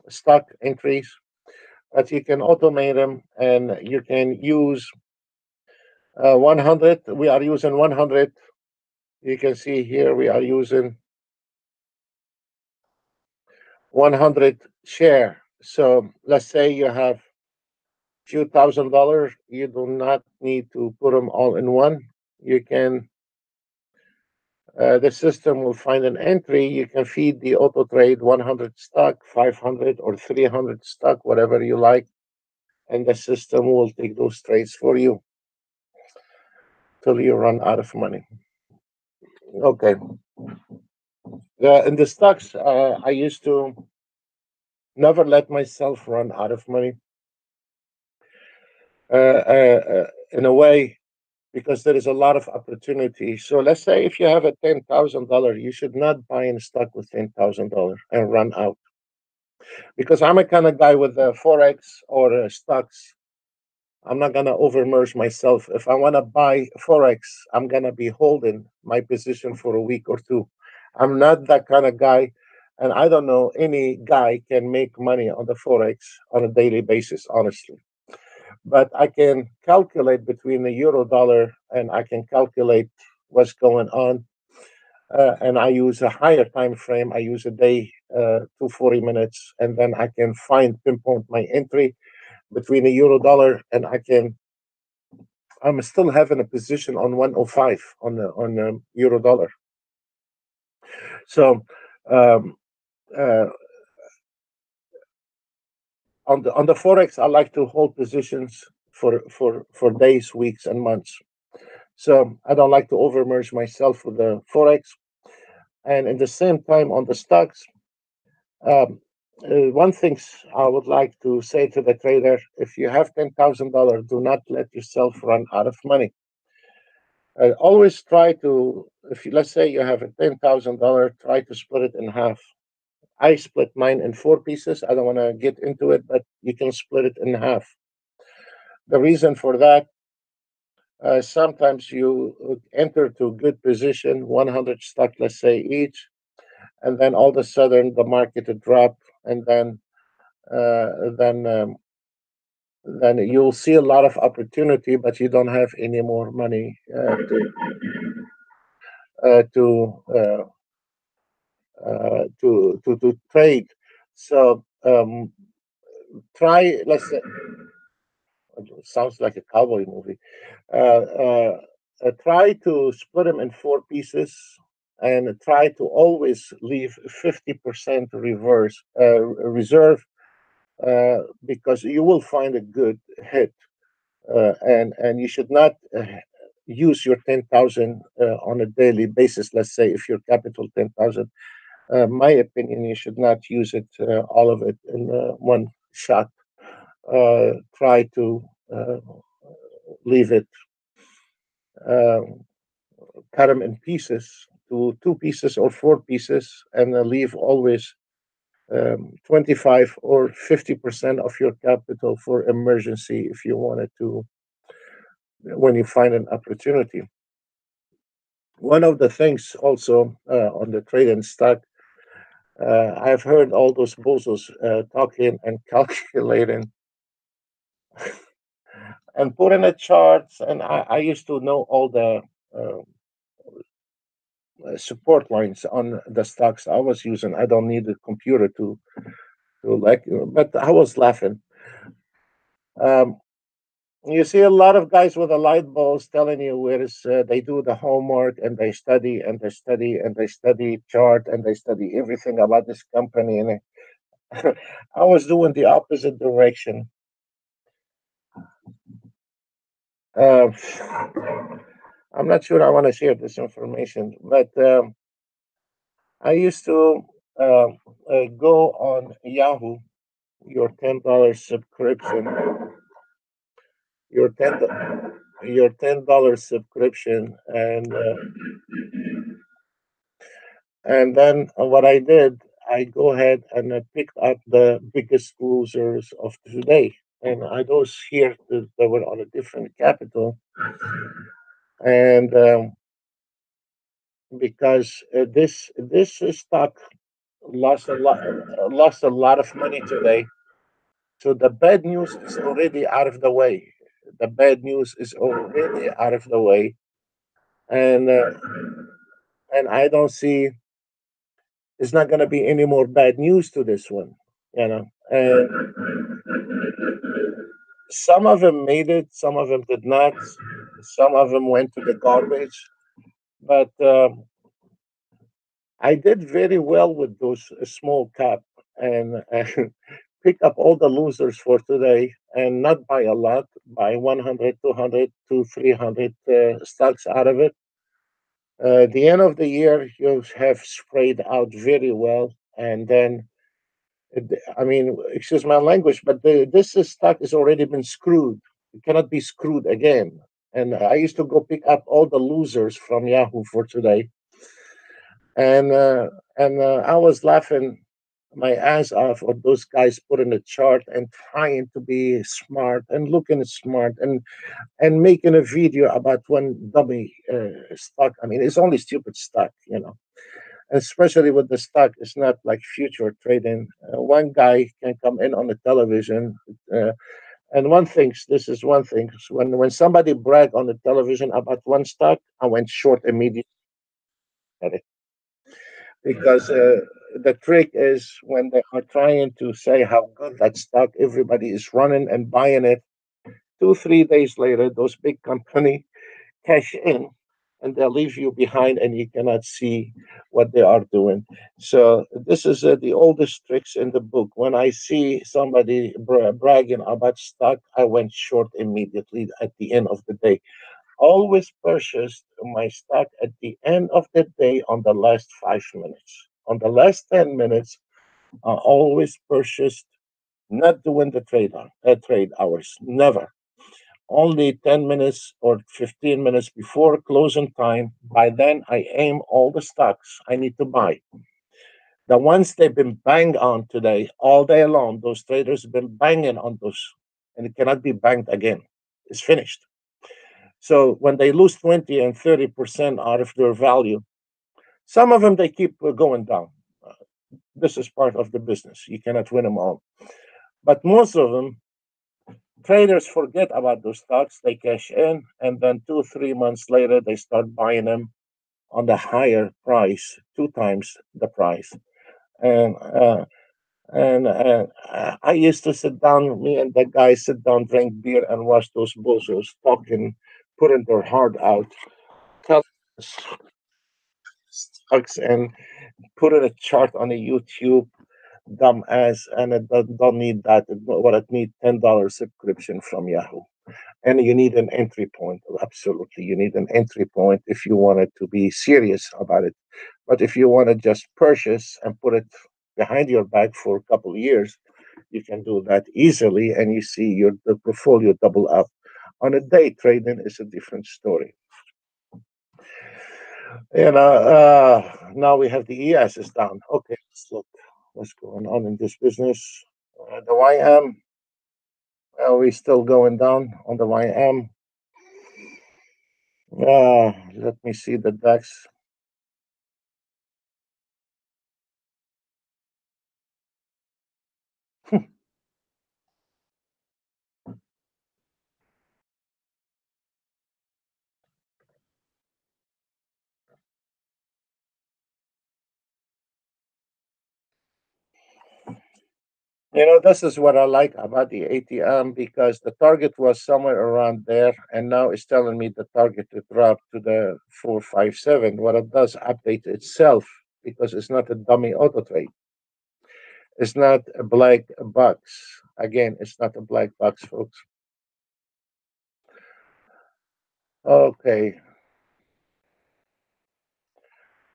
stock entries. But you can automate them, and you can use uh, 100. We are using 100 you can see here we are using 100 share. So let's say you have few thousand dollars, you do not need to put them all in one. You can, uh, the system will find an entry. You can feed the auto trade 100 stock, 500 or 300 stock, whatever you like, and the system will take those trades for you till you run out of money. Okay. The, in the stocks, uh, I used to never let myself run out of money. Uh, uh, uh, in a way, because there is a lot of opportunity. So let's say if you have a ten thousand dollar, you should not buy in stock with ten thousand dollar and run out. Because I'm a kind of guy with uh, forex or uh, stocks. I'm not gonna overmerge myself. If I want to buy forex, I'm gonna be holding my position for a week or two. I'm not that kind of guy, and I don't know any guy can make money on the forex on a daily basis, honestly. But I can calculate between the euro dollar and I can calculate what's going on. Uh, and I use a higher time frame. I use a day uh, to 40 minutes, and then I can find pinpoint my entry between the euro dollar and I can I'm still having a position on 105 on the on the euro dollar. So um, uh, on the on the forex, I like to hold positions for for for days, weeks, and months. So I don't like to overmerge myself with the forex. And in the same time, on the stocks, um, uh, one thing I would like to say to the trader: if you have ten thousand dollars, do not let yourself run out of money. Uh, always try to, if you, let's say you have a ten thousand dollar, try to split it in half. I split mine in four pieces. I don't want to get into it, but you can split it in half. The reason for that, uh, sometimes you uh, enter to good position, 100 stock, let's say each, and then all of a sudden the market drop, and then uh, then um, then you'll see a lot of opportunity, but you don't have any more money uh, to uh, to uh, uh, to to to trade. So um, try. Let's say, sounds like a cowboy movie. Uh, uh, uh, try to split them in four pieces and try to always leave 50% reverse uh, reserve uh, because you will find a good hit uh, and and you should not use your 10,000 on a daily basis let's say if your capital 10,000 uh, my opinion, you should not use it uh, all of it in uh, one shot. Uh, try to uh, leave it, um, cut them in pieces to two pieces or four pieces, and leave always um, 25 or 50 percent of your capital for emergency if you wanted to when you find an opportunity one of the things also uh, on the trade and stock uh, I've heard all those bozos uh, talking and calculating and putting the charts. And I, I used to know all the um, uh, support lines on the stocks I was using. I don't need a computer to to like, but I was laughing. Um, you see a lot of guys with the light bulbs telling you where is uh, they do the homework and they study and they study and they study chart and they study everything about this company and I was doing the opposite direction. Uh, I'm not sure I want to share this information, but um, I used to uh, uh, go on Yahoo, your ten dollars subscription your ten your ten dollar subscription and uh, and then what I did I go ahead and I picked up the biggest losers of today. And I those here that, that were on a different capital. And um, because uh, this this stock lost a lot lost a lot of money today. So the bad news is already out of the way the bad news is already out of the way, and uh, and I don't see it's not going to be any more bad news to this one, you know. And some of them made it, some of them did not, some of them went to the garbage, but uh, I did very well with those small cap, and, and pick up all the losers for today and not buy a lot, buy 100, 200 to 300 uh, stocks out of it. Uh, the end of the year, you have sprayed out very well. And then, I mean, excuse my language, but the, this stock has already been screwed. It cannot be screwed again. And I used to go pick up all the losers from Yahoo for today. And uh, and uh, I was laughing my ass off of those guys putting a chart and trying to be smart and looking smart and and making a video about one dummy uh, stock. I mean, it's only stupid stock, you know. Especially with the stock, it's not like future trading. Uh, one guy can come in on the television, uh, and one thinks this is one thing. When when somebody brag on the television about one stock, I went short immediately because uh, the trick is when they are trying to say how good that stock, everybody is running and buying it. Two, three days later, those big company cash in and they leave you behind and you cannot see what they are doing. So this is uh, the oldest tricks in the book. When I see somebody bra- bragging about stock, I went short immediately at the end of the day. Always purchased my stock at the end of the day on the last five minutes. On the last 10 minutes, I always purchased, not doing the trade on uh, trade hours, never only 10 minutes or 15 minutes before closing time. By then, I aim all the stocks I need to buy. The ones they've been banged on today, all day long, those traders have been banging on those, and it cannot be banged again. It's finished. So when they lose 20 and 30% out of their value, some of them they keep uh, going down. Uh, this is part of the business. You cannot win them all. But most of them, traders forget about those stocks. They cash in, and then two, three months later, they start buying them on the higher price, two times the price. And uh, and uh, I used to sit down, me and the guy sit down, drink beer, and watch those bozos talking, putting their heart out, telling us stocks, and putting a chart on a YouTube dumb ass and it don't, need that. What it need ten dollars subscription from Yahoo, and you need an entry point. Absolutely, you need an entry point if you wanted to be serious about it. But if you want to just purchase and put it behind your back for a couple of years, you can do that easily, and you see your portfolio double up. On a day trading is a different story. You know, uh, now we have the ES is down. Okay, let's look what's going on in this business. Uh, the YM, are we still going down on the YM? Uh, let me see the DAX. You know, this is what I like about the ATM because the target was somewhere around there, and now it's telling me the target to drop to the 457. What it does, update itself because it's not a dummy auto trade. It's not a black box. Again, it's not a black box, folks. Okay.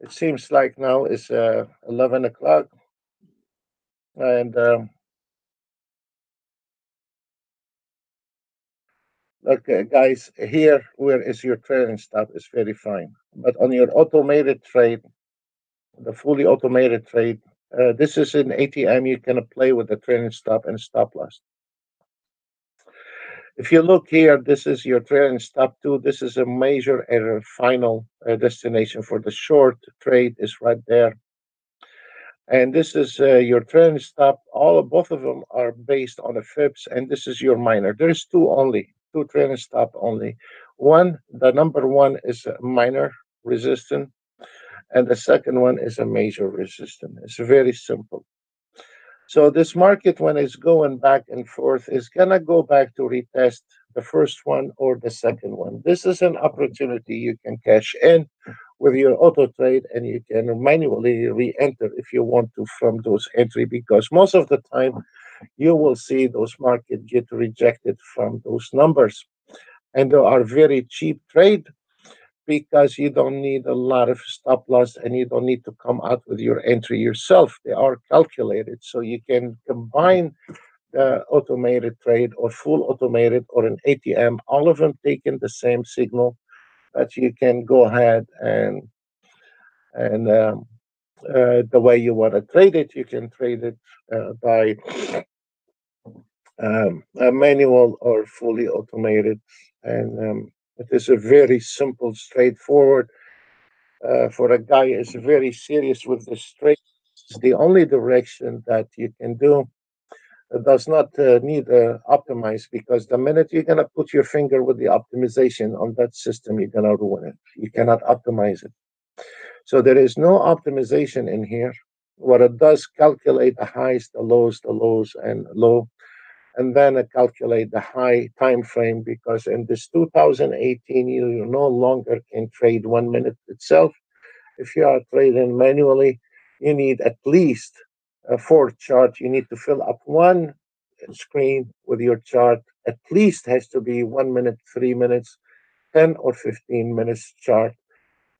It seems like now it's uh, 11 o'clock. And um, okay, guys, here where is your trading stop is very fine. But on your automated trade, the fully automated trade, uh, this is an ATM. You can play with the trading stop and stop loss. If you look here, this is your trailing stop two. This is a major error final uh, destination for the short trade is right there. And this is uh, your trailing stop. All of both of them are based on a FIBS, and this is your minor. There's two only, two trailing stop only. One, the number one is a minor resistance, and the second one is a major resistance. It's very simple. So this market, when it's going back and forth, is gonna go back to retest the first one or the second one. This is an opportunity you can cash in with your auto trade and you can manually re-enter if you want to from those entry because most of the time you will see those markets get rejected from those numbers and they are very cheap trade because you don't need a lot of stop loss and you don't need to come out with your entry yourself. They are calculated. So you can combine the automated trade or full automated or an ATM, all of them taking the same signal that you can go ahead and and um, uh, the way you want to trade it, you can trade it uh, by um, manual or fully automated. And um, it is a very simple, straightforward. Uh, for a guy is very serious with the straight. It's the only direction that you can do. It does not uh, need uh, optimize because the minute you're gonna put your finger with the optimization on that system, you're gonna ruin it. You cannot optimize it. So there is no optimization in here. what it does calculate the highs, the lows, the lows, and low, and then it calculate the high time frame because in this 2018 you, you no longer can trade one minute itself. If you are trading manually, you need at least a four chart. You need to fill up one screen with your chart. At least has to be one minute, three minutes, 10 or 15 minutes chart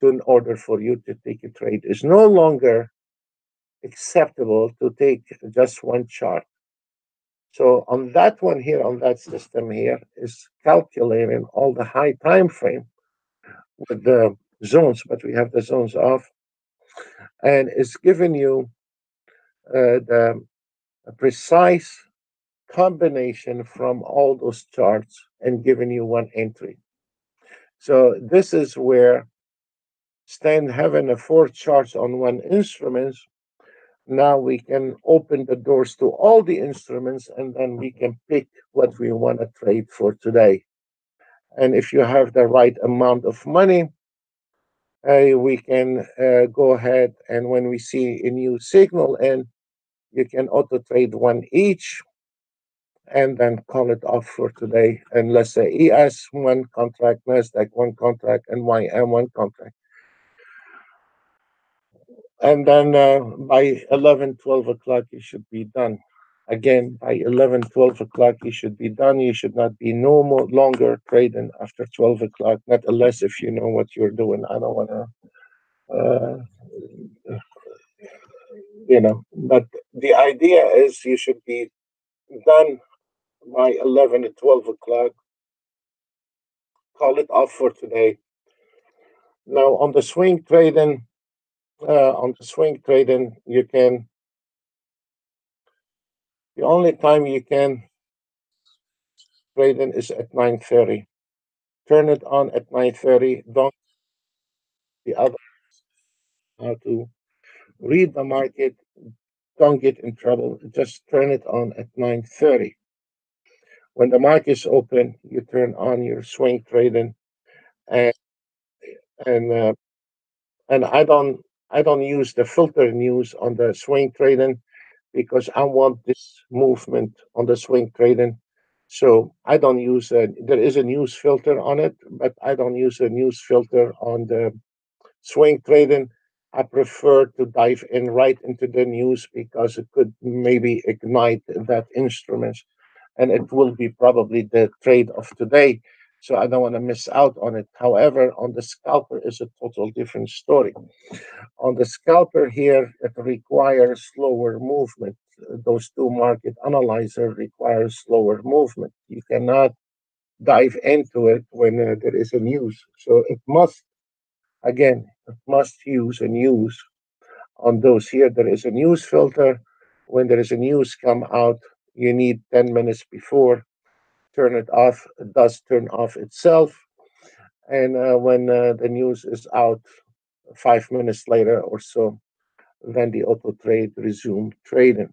in order for you to take a trade. It's no longer acceptable to take just one chart. So on that one here, on that system here, is calculating all the high time frame with the zones, but we have the zones off, and it's giving you uh, the precise combination from all those charts and giving you one entry. So this is where stand having a four charts on one instrument now we can open the doors to all the instruments and then we can pick what we want to trade for today. And if you have the right amount of money, uh, we can uh, go ahead and when we see a new signal and you can auto trade one each and then call it off for today. And let's say ES one contract, NASDAQ one contract, and YM one contract and then uh, by 11 12 o'clock you should be done. Again by 11 12 o'clock you should be done. You should not be no more longer trading after 12 o'clock not unless if you know what you're doing. I don't want to uh, you know but the idea is you should be done by 11 to 12 o'clock. Call it off for today. Now on the swing trading uh, on the swing trading, you can. The only time you can trade in is at 9:30. Turn it on at 9:30. Don't the other how to read the market. Don't get in trouble. Just turn it on at 9:30. When the market is open, you turn on your swing trading, and and uh, and I don't I don't use the filter news on the swing trading because I want this movement on the swing trading. So I don't use a, there is a news filter on it, but I don't use a news filter on the swing trading. I prefer to dive in right into the news because it could maybe ignite that instrument and it will be probably the trade of today. So I don't want to miss out on it. However, on the scalper is a total different story. On the scalper here, it requires slower movement. Those two market analyzer require slower movement. You cannot dive into it when uh, there is a news. So it must, again, it must use a news on those here. There is a news filter. When there is a news come out, you need 10 minutes before turn it off, it does turn off itself. And uh, when uh, the news is out five minutes later or so, then the auto trade resume trading.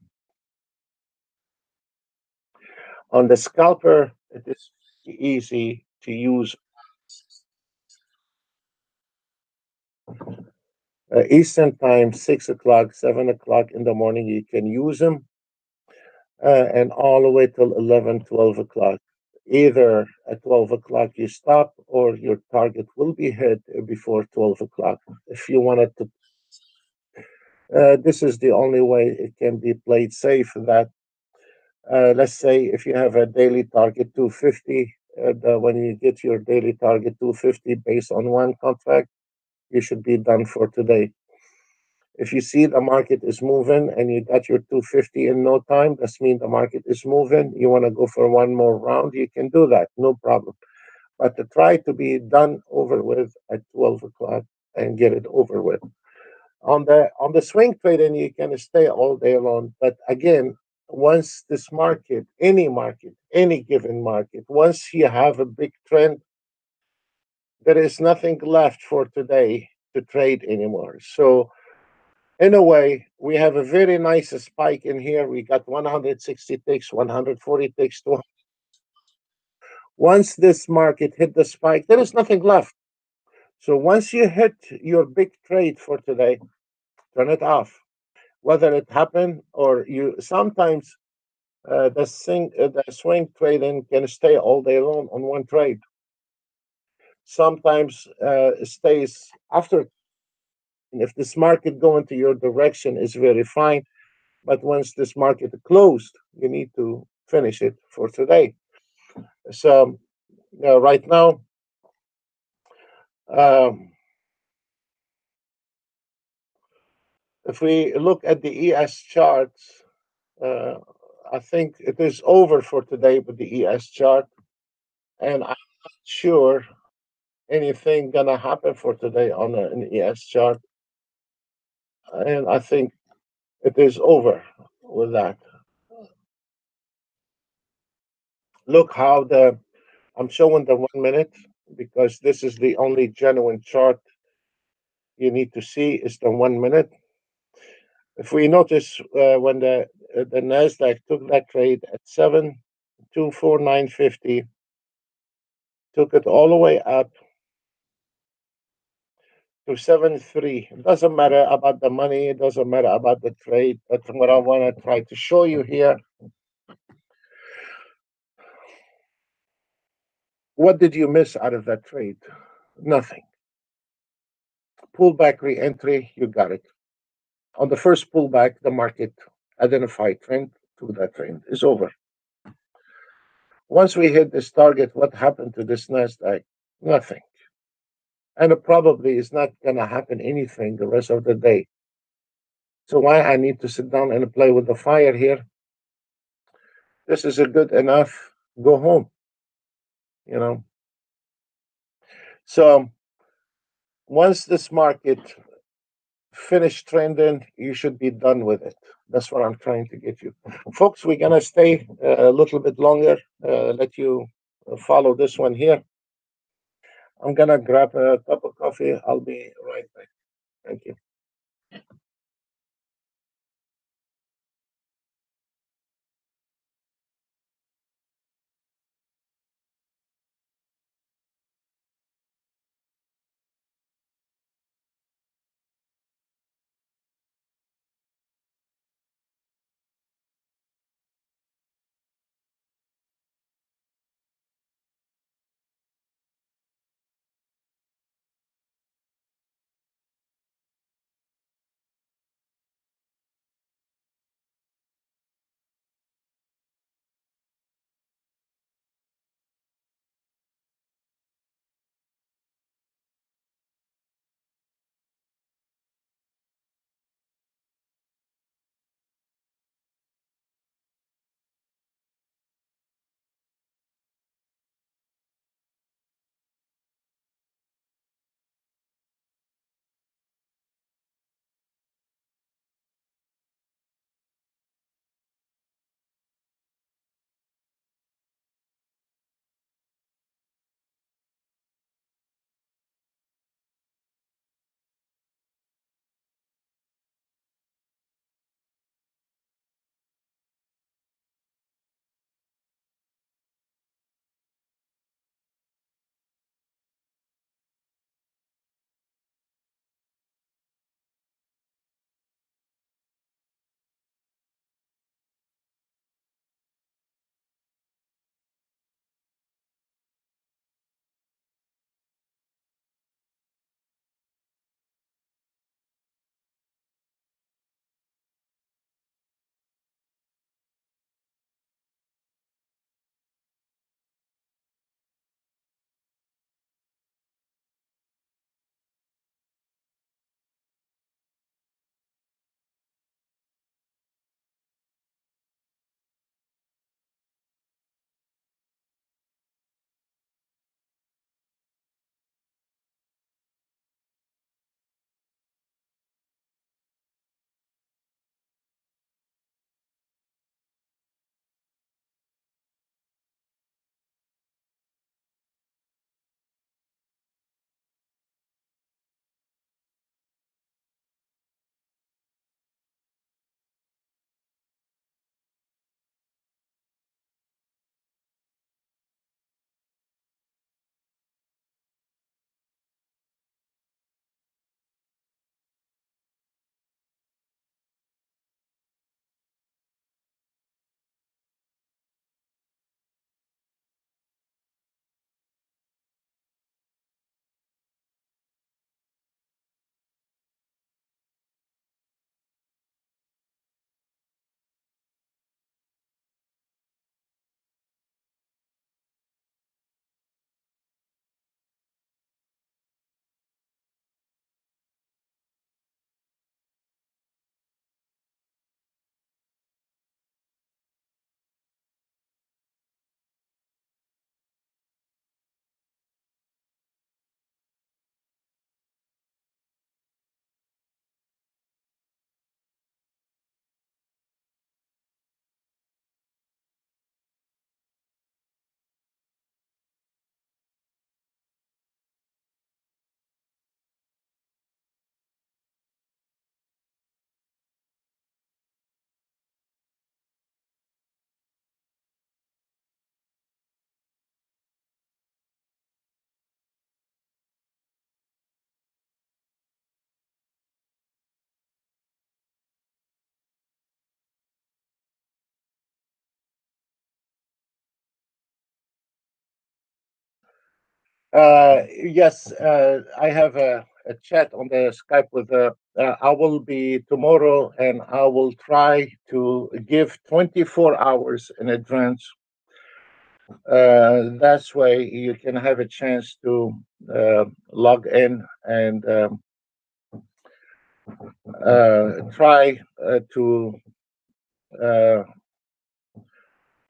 On the scalper, it is easy to use uh, Eastern time, six o'clock, seven o'clock in the morning. You can use them, uh, and all the way till 11, 12 o'clock either at 12 o'clock you stop or your target will be hit before 12 o'clock. If you wanted to, uh, this is the only way it can be played safe that, uh, let's say if you have a daily target 250, uh, when you get your daily target 250 based on one contract, you should be done for today. If you see the market is moving and you got your 250 in no time, that means the market is moving. You want to go for one more round, you can do that, no problem. But to try to be done over with at 12 o'clock and get it over with. On the on the swing trading, you can stay all day long. But again, once this market, any market, any given market, once you have a big trend, there is nothing left for today to trade anymore. So in a way, we have a very nice spike in here. We got 160 ticks, 140 ticks, 200. Once this market hit the spike, there is nothing left. So once you hit your big trade for today, turn it off. whether it happened or you sometimes uh, the sing, uh, the swing trading can stay all day long on one trade. Sometimes uh, stays after. If this market go into your direction, is very fine. But once this market closed, you need to finish it for today. So uh, right now, um, if we look at the ES charts, uh, I think it is over for today with the ES chart, and I'm not sure anything gonna happen for today on a- an ES chart, and I think it is over with that. Look how the I'm showing the one minute because this is the only genuine chart you need to see is the one minute. If we notice uh, when the uh, the Nasdaq took that trade at seven two four nine fifty, took it all the way up to seven three. It doesn't matter about the money. It doesn't matter about the trade. That's what I want to try to show you here. What did you miss out of that trade? Nothing. Pullback re-entry, you got it. On the first pullback, the market identified trend to that trend is over. Once we hit this target, what happened to this Nasdaq? Nothing. And it probably is not gonna happen anything the rest of the day. So why I need to sit down and play with the fire here? This is a good enough. Go home. You know. So once this market finish trending, you should be done with it. That's what I'm trying to get you, folks. We're gonna stay uh, a little bit longer. Uh, let you follow this one here. I'm gonna grab a cup of coffee. I'll be right back. Thank you. Uh, yes, uh, I have a, a chat on the Skype with. Uh, uh, I will be tomorrow, and I will try to give 24 hours in advance. Uh, that's way you can have a chance to log in and um, try to.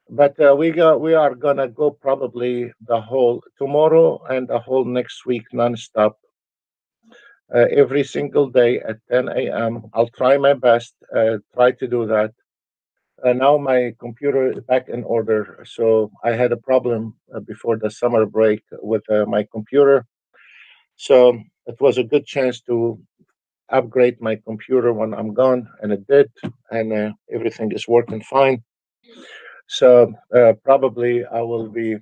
But uh, we. We are gonna go probably the whole tomorrow and the whole next week nonstop. Uh, every single day at 10 a.m. I'll try my best. Uh, try to do that. Uh, now my computer is back in order. So I had a problem uh, before the summer break with uh, my computer. So it was a good chance to upgrade my computer when I'm gone, and it did, and uh, everything is working fine. So uh, probably I will be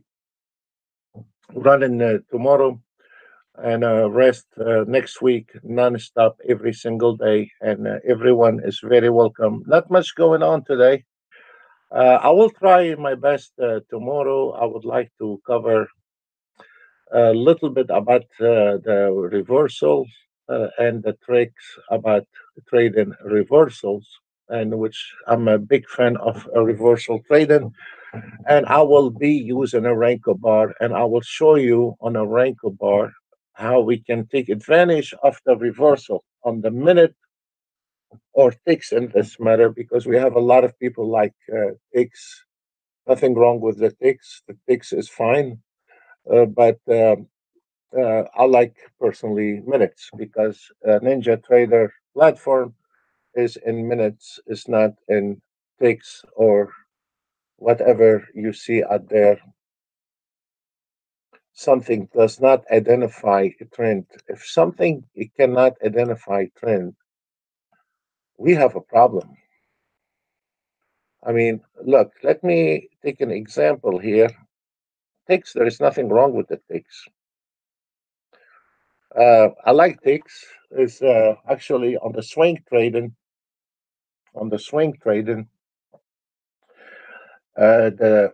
running uh, tomorrow and uh, rest uh, next week non-stop every single day, and uh, everyone is very welcome. Not much going on today. Uh, I will try my best tomorrow. I would like to cover a little bit about the reversals uh, and the tricks about trading reversals, and which I'm a big fan of uh, reversal trading. And I will be using a Renko bar, and I will show you on a Renko bar how we can take advantage of the reversal on the minute or ticks in this matter, because we have a lot of people like uh, ticks. Nothing wrong with the ticks. The ticks is fine, uh, but um, uh, I like personally minutes because Ninja Trader platform is in minutes, is not in ticks or whatever you see out there. Something does not identify a trend. If something it cannot identify trend, we have a problem. I mean, look, let me take an example here. Ticks, there is nothing wrong with the ticks. Uh, I like ticks. Is uh, actually on the swing trading. On the swing trading, uh, the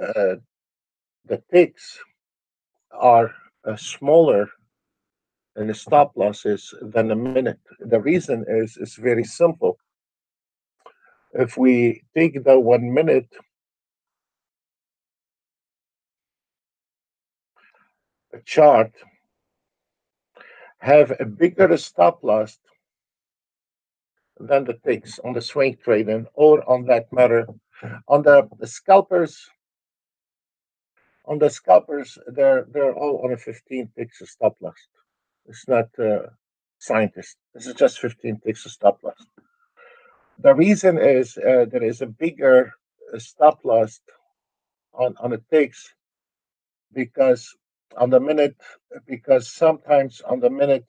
uh, the ticks are uh, smaller and the stop losses than a minute. The reason is is very simple. If we take the one minute chart, have a bigger stop loss than the ticks on the swing trading or on that matter. On the, scalpers on the scalpers they're they're all on a 15 ticks of stop loss. It's not uh, scientist. This is just 15 ticks of stop loss. The reason is uh, there is a bigger stop loss on on the ticks because on the minute because sometimes on the minute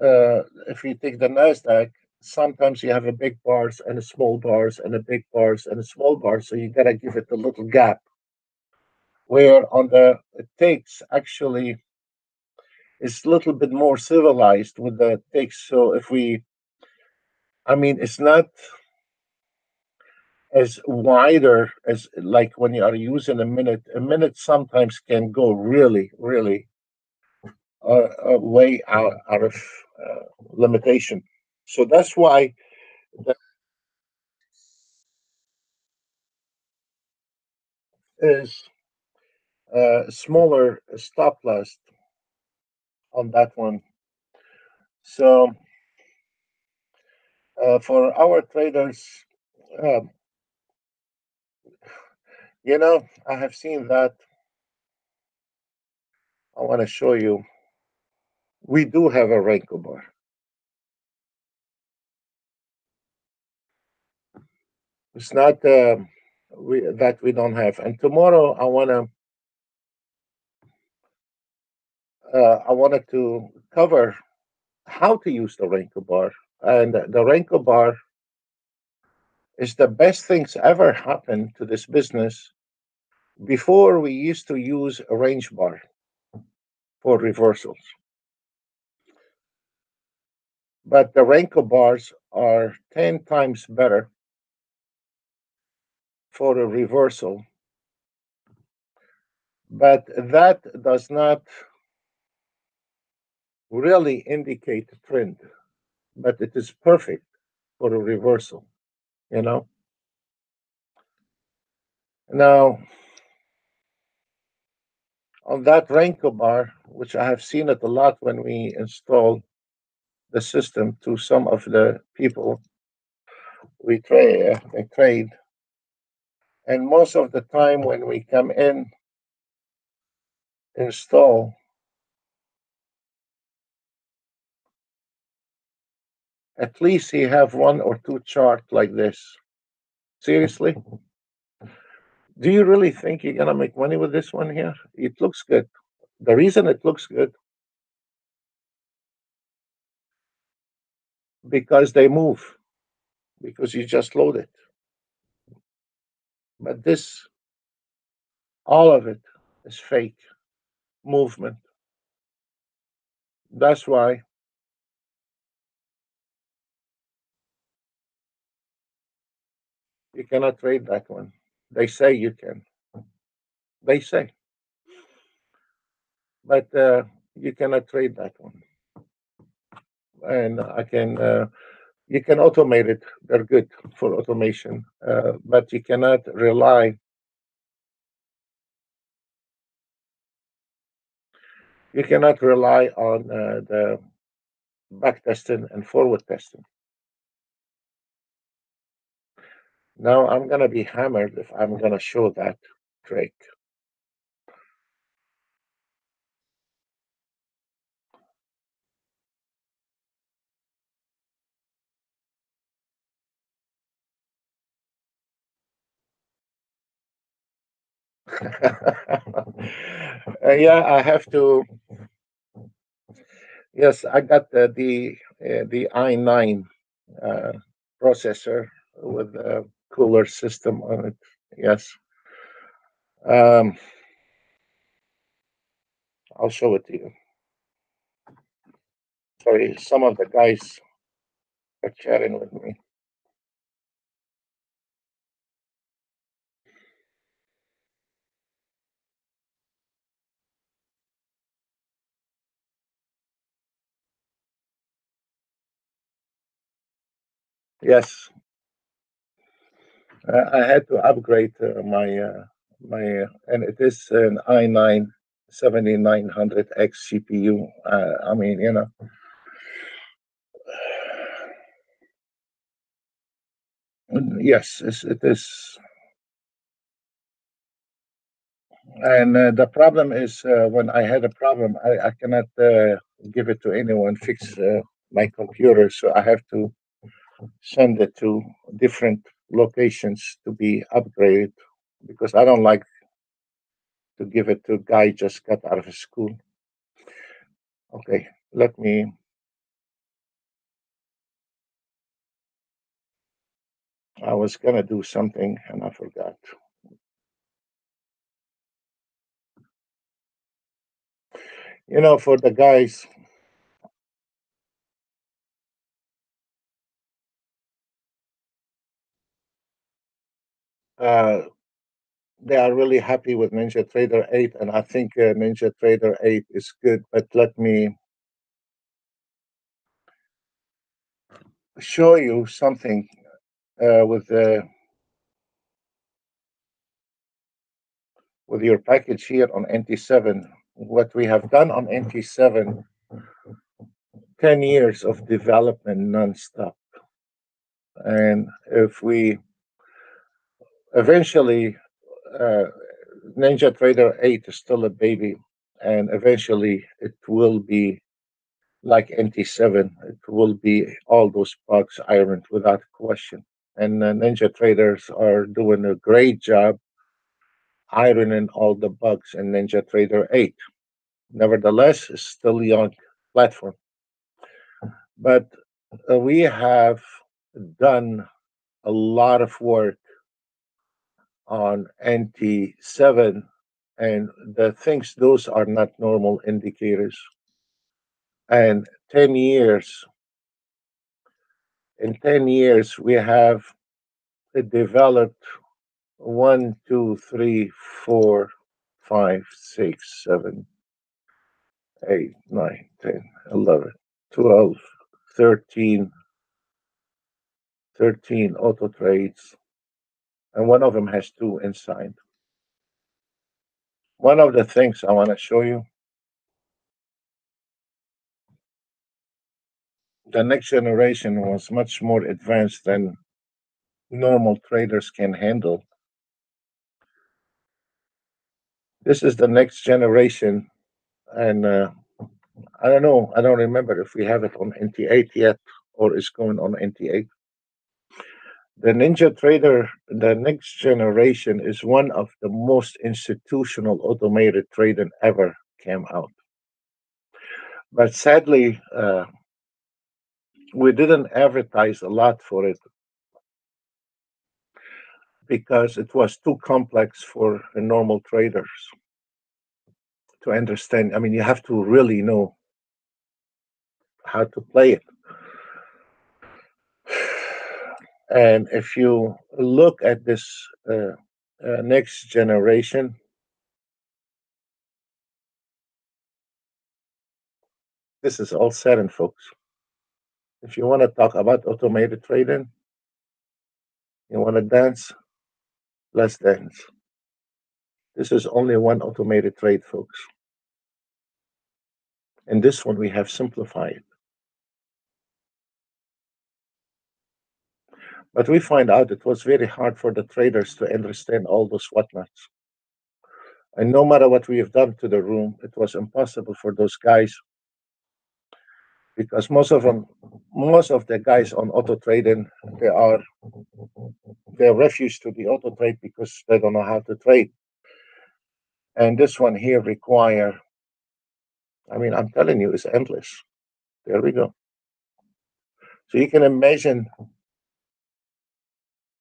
uh, if you take the nasdaq sometimes you have a big bars and a small bars and a big bars and a small bars so you gotta give it a little gap. Where on the takes actually it's a little bit more civilized with the takes so if we i mean it's not as wider as like when you are using a minute a minute sometimes can go really really uh, uh, way out, out of uh, limitation so that's why that is a smaller stop loss on that one. So uh, for our traders um, you know i have seen that. I want to show you. We do have a Renko bar it's not uh, we, that we don't have. And tomorrow i want to uh, i wanted to cover how to use the Renko bar. And the Renko bar is the best things ever happened to this business before we used to use a range bar for reversals. But the Renko bars are 10 times better for a reversal but that does not really indicate a trend, but it is perfect for a reversal, you know. Now, on that Renko bar, which I have seen it a lot when we install the system to some of the people we they uh, trade, and most of the time when we come in, install, at least you have one or two chart like this. Seriously? Do you really think you're gonna make money with this one here? It looks good. The reason it looks good because they move, because you just load it. But this, all of it is fake movement. That's why you cannot trade that one. They say you can. They say. But uh, you cannot trade that one. And I can, uh, you can automate it. They're good for automation, uh, but you cannot rely. You cannot rely on uh, the back testing and forward testing. Now I'm gonna be hammered if I'm gonna show that Drake. Yeah, I have to. Yes, I got the the, uh, the i9 uh, processor with a cooler system on it. Yes. Um, I'll show it to you. Sorry, some of the guys are chatting with me. Yes, uh, I had to upgrade uh, my uh, my, uh, and it is an i9 7900X CPU. I mean, you know. Yes, it's. And uh, the problem is uh, when I had a problem, I, I cannot give it to anyone, fix my computer. So I have to send it to different locations to be upgraded because I don't like to give it to a guy just got out of school. Okay, let me. I was gonna do something and I forgot. You know, for the guys, uh, they are really happy with Ninja Trader 8, and I think uh, Ninja Trader 8 is good. But let me show you something uh, with the with your package here on NT7. What we have done on NT7, 10 years of development nonstop. And if we eventually uh, Ninja Trader 8 is still a baby, and eventually it will be like NT7. It will be all those bugs ironed without question. And uh, Ninja Traders are doing a great job ironing all the bugs in Ninja Trader 8. Nevertheless, it's still a young platform. But uh, we have done a lot of work on NT7 and the things those are not normal indicators. And 10 years in 10 years we have developed one two three four 5, 6, 7, 8, 9, 10, 11, 12, 13, 13 auto trades, and one of them has two inside. One of the things I want to show you, the next generation was much more advanced than normal traders can handle. This is the next generation, and uh, I don't know, I don't remember if we have it on NT8 yet or is going on NT8. The Ninja Trader, the next generation, is one of the most institutional automated trading ever came out. But sadly, uh, we didn't advertise a lot for it because it was too complex for normal traders to understand. I mean, you have to really know how to play it. And if you look at this uh, uh, next generation, this is all seven, folks. If you want to talk about automated trading, you want to dance, let's dance. This is only one automated trade, folks. And this one we have simplified. But we find out it was very hard for the traders to understand all those whatnots. And no matter what we have done to the room, it was impossible for those guys because most of them, most of the guys on auto trading, they are they refuse to the auto trade because they don't know how to trade. And this one here require, I mean, I'm telling you, it's endless. There we go. So you can imagine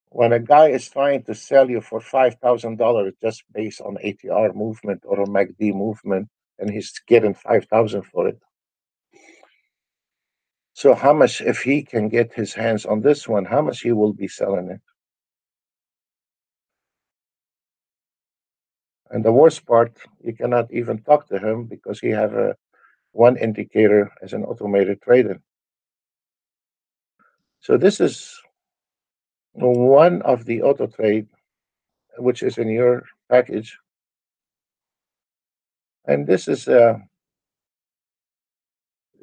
when a guy is trying to sell you for five thousand dollars just based on ATR movement or a MACD movement, and he's getting five thousand for it. So how much if he can get his hands on this one, how much he will be selling it? And the worst part, you cannot even talk to him because he have a one indicator as an automated trader. So this is one of the auto trade, which is in your package. And this is a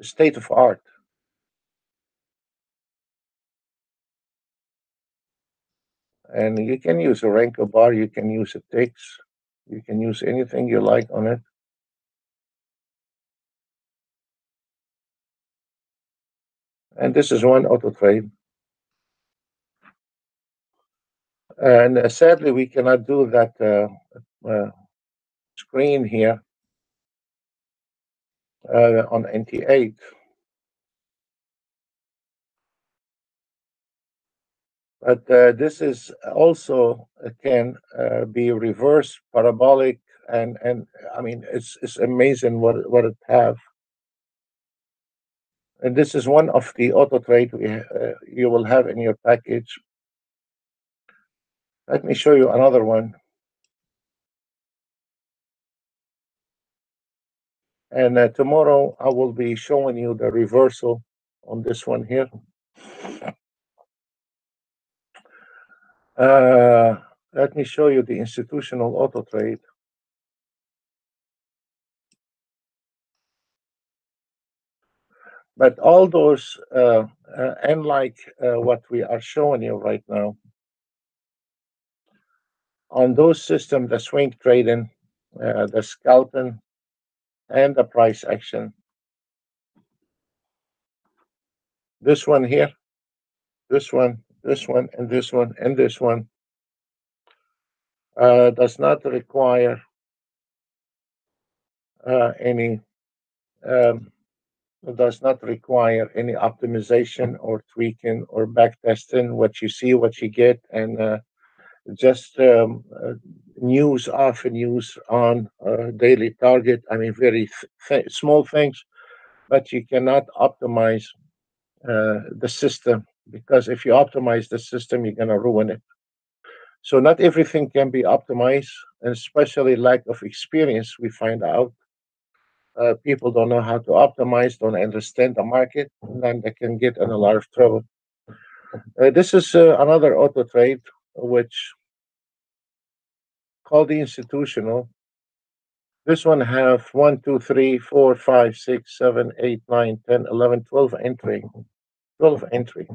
state of art. And you can use a Renko bar, you can use a ticks, you can use anything you like on it. And this is one auto trade. And uh, sadly, we cannot do that uh, uh, screen here uh, on NT8. But uh, this is also uh, can be reverse parabolic, and and I mean it's it's amazing what what it have. And this is one of the auto trade we you will have in your package. Let me show you another one. And uh, tomorrow I will be showing you the reversal on this one here. Uh, let me show you the institutional auto trade. But all those, uh, uh, uh, what we are showing you right now, on those systems, the swing trading, uh, the scalping, and the price action. This one here, this one, this one, and this one, and this one uh, does not require uh, any um, does not require any optimization or tweaking or backtesting. What you see, what you get, and uh, just um, uh, news off and news on uh, daily target. I mean, very th- small things, but you cannot optimize uh, the system because if you optimize the system, you're going to ruin it. So not everything can be optimized, and especially lack of experience. We find out uh, people don't know how to optimize, don't understand the market, and then they can get in a lot of trouble. Uh, this is uh, another auto trade, which called the institutional. This one have 1, 2, 3, 4, 5, 6, 7, 8, 9, 10, 11, 12 entry. 12 entry.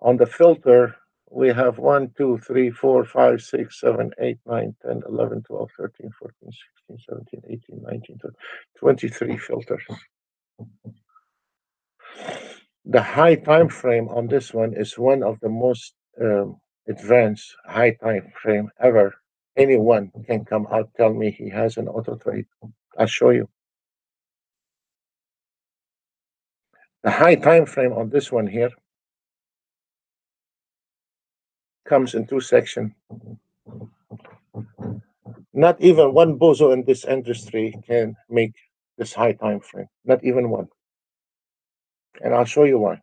On the filter, we have 1, 2, 3, 4, 5, 6, 7, 8, 9, 10, 11, 12, 13, 14, 16, 17, 18, 19, 20, 23 filters. The high time frame on this one is one of the most um, advanced high time frame ever. Anyone can come out tell me he has an auto trade. I'll show you. The high time frame on this one here comes in two sections. Not even one bozo in this industry can make this high time frame. Not even one. And I'll show you why.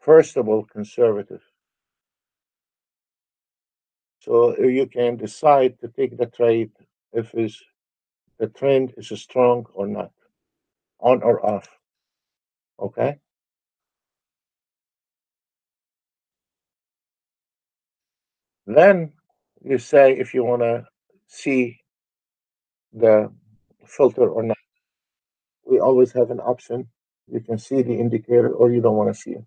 First of all, conservative. So uh, you can decide to take the trade if is the trend is strong or not, on or off. Okay. Then you say if you want to see the filter or not. We always have an option. You can see the indicator or you don't want to see it.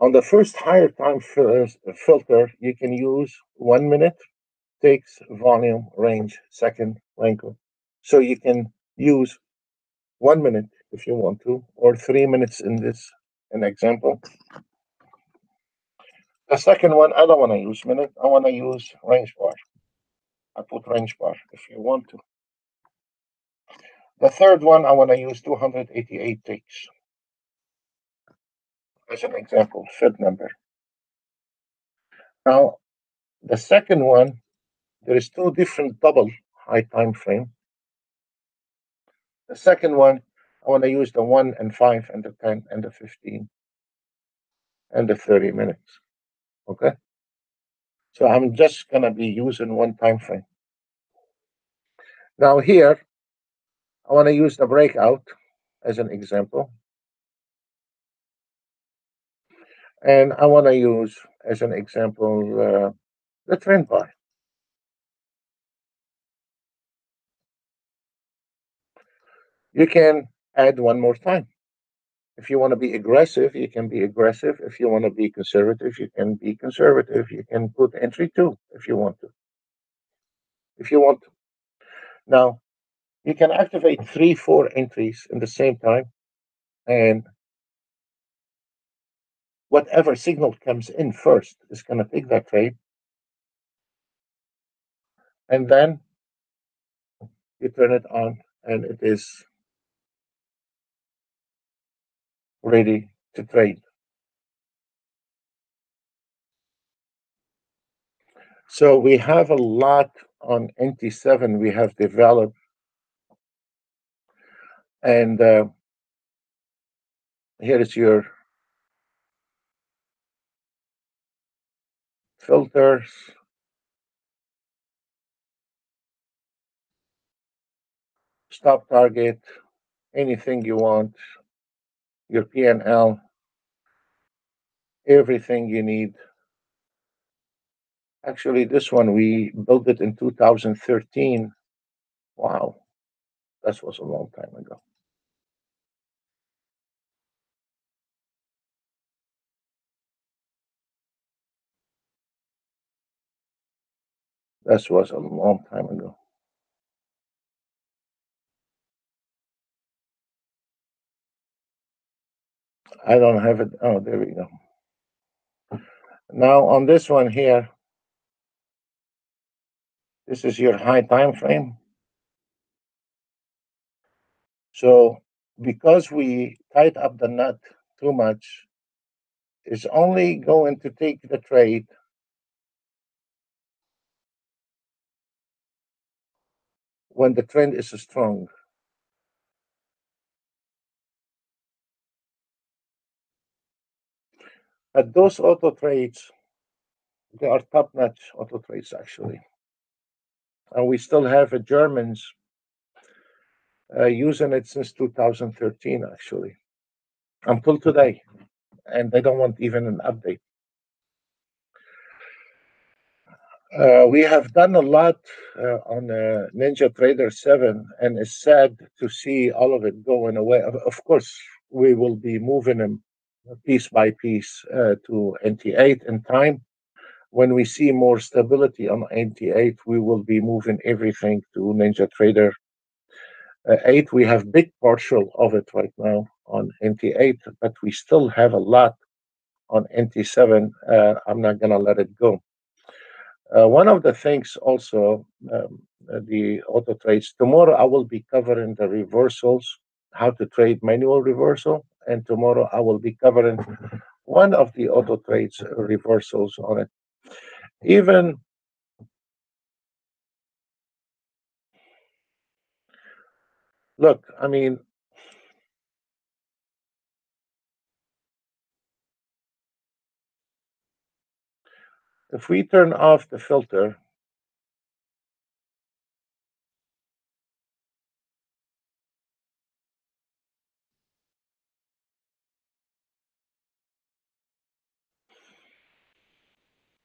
On the first higher time filter, you can use one minute, takes volume, range, second, length. So you can use one minute if you want to, or three minutes in this an example. The second one, I don't want to use minute. I want to use range bar. I put range bar if you want to. The third one, I want to use 288 ticks. As an example, fib number. Now, the second one, there is two different double high time frame. The second one, I want to use the 1 and 5 and the 10 and the 15 and the 30 minutes. Okay? So I'm just going to be using one time frame. Now here, I want to use the breakout as an example. And I want to use as an example uh, the trend bar. You can add one more time. If you want to be aggressive, you can be aggressive. If you want to be conservative, you can be conservative. You can put entry two if you want to. If you want to. Now, you can activate three, four entries in the same time, and whatever signal comes in first is going to take that trade. And then you turn it on, and it is ready to trade. So we have a lot on NT7 we have developed. And uh, here is your filters. Stop target, anything you want your PNL, everything you need. Actually, this one we built it in 2013. Wow, that was a long time ago. That was a long time ago. I don't have it. Oh, there we go. Now on this one here, this is your high time frame. So because we tied up the nut too much, it's only going to take the trade when the trend is strong. But those auto trades, they are top-notch auto trades actually, and we still have uh, Germans uh, using it since 2013 actually, until today, and they don't want even an update. Uh, we have done a lot uh, on uh, Ninja Trader 7, and it's sad to see all of it going away. Of course, we will be moving them piece by piece uh, to NT8 in time. When we see more stability on NT8, we will be moving everything to Ninja Trader uh, 8. We have big partial of it right now on NT8, but we still have a lot on NT7. Uh, I'm not going to let it go. Uh, one of the things also, um, uh, the auto trades, tomorrow I will be covering the reversals, how to trade manual reversal, and tomorrow I will be covering one of the auto trades reversals on it. Even look, I mean, if we turn off the filter,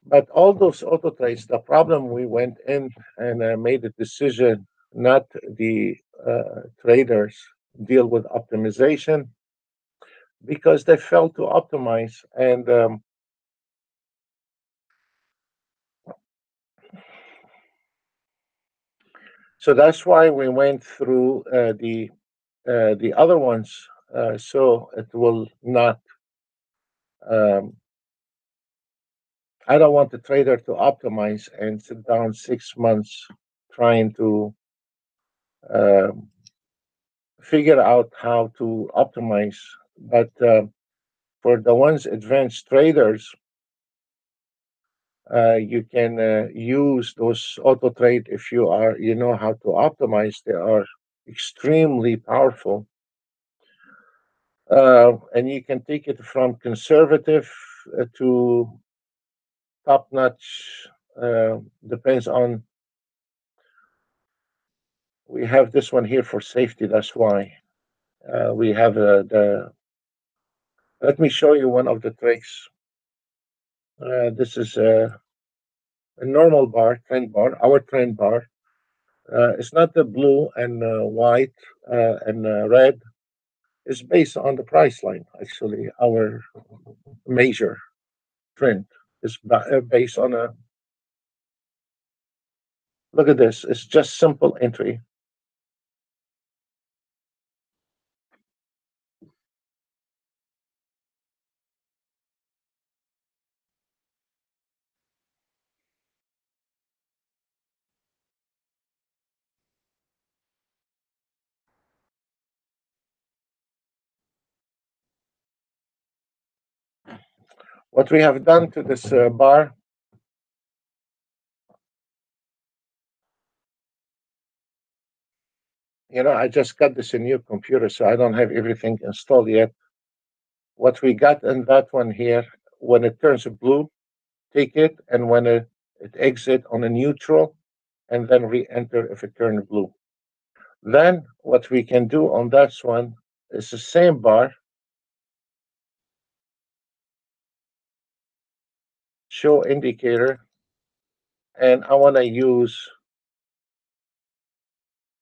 but all those auto trades, the problem we went in and uh, made a decision, not the uh, traders deal with optimization because they failed to optimize and um, so that's why we went through uh, the uh, the other ones uh, so it will not um, i don't want the trader to optimize and sit down six months trying to um, figure out how to optimize. But uh, for the ones advanced traders uh, you can uh, use those auto trade if you are you know how to optimize. They are extremely powerful. Uh, and you can take it from conservative uh, to top notch uh, depends on we have this one here for safety that's why. Uh, we have uh, the let me show you one of the tricks. Uh, this is a, a normal bar trend bar our trend bar. Uh, it's not the blue and uh, white uh, and uh, red. It's based on the price line actually our major trend is uh, based on a look at this it's just simple entry what we have done to this uh, bar. You know i just got this in new computer so i don't have everything installed yet. What we got in that one here when it turns blue take it and when it, it exit on a neutral and then re-enter if it turns blue. Then what we can do on that one is the same bar show indicator and i want to use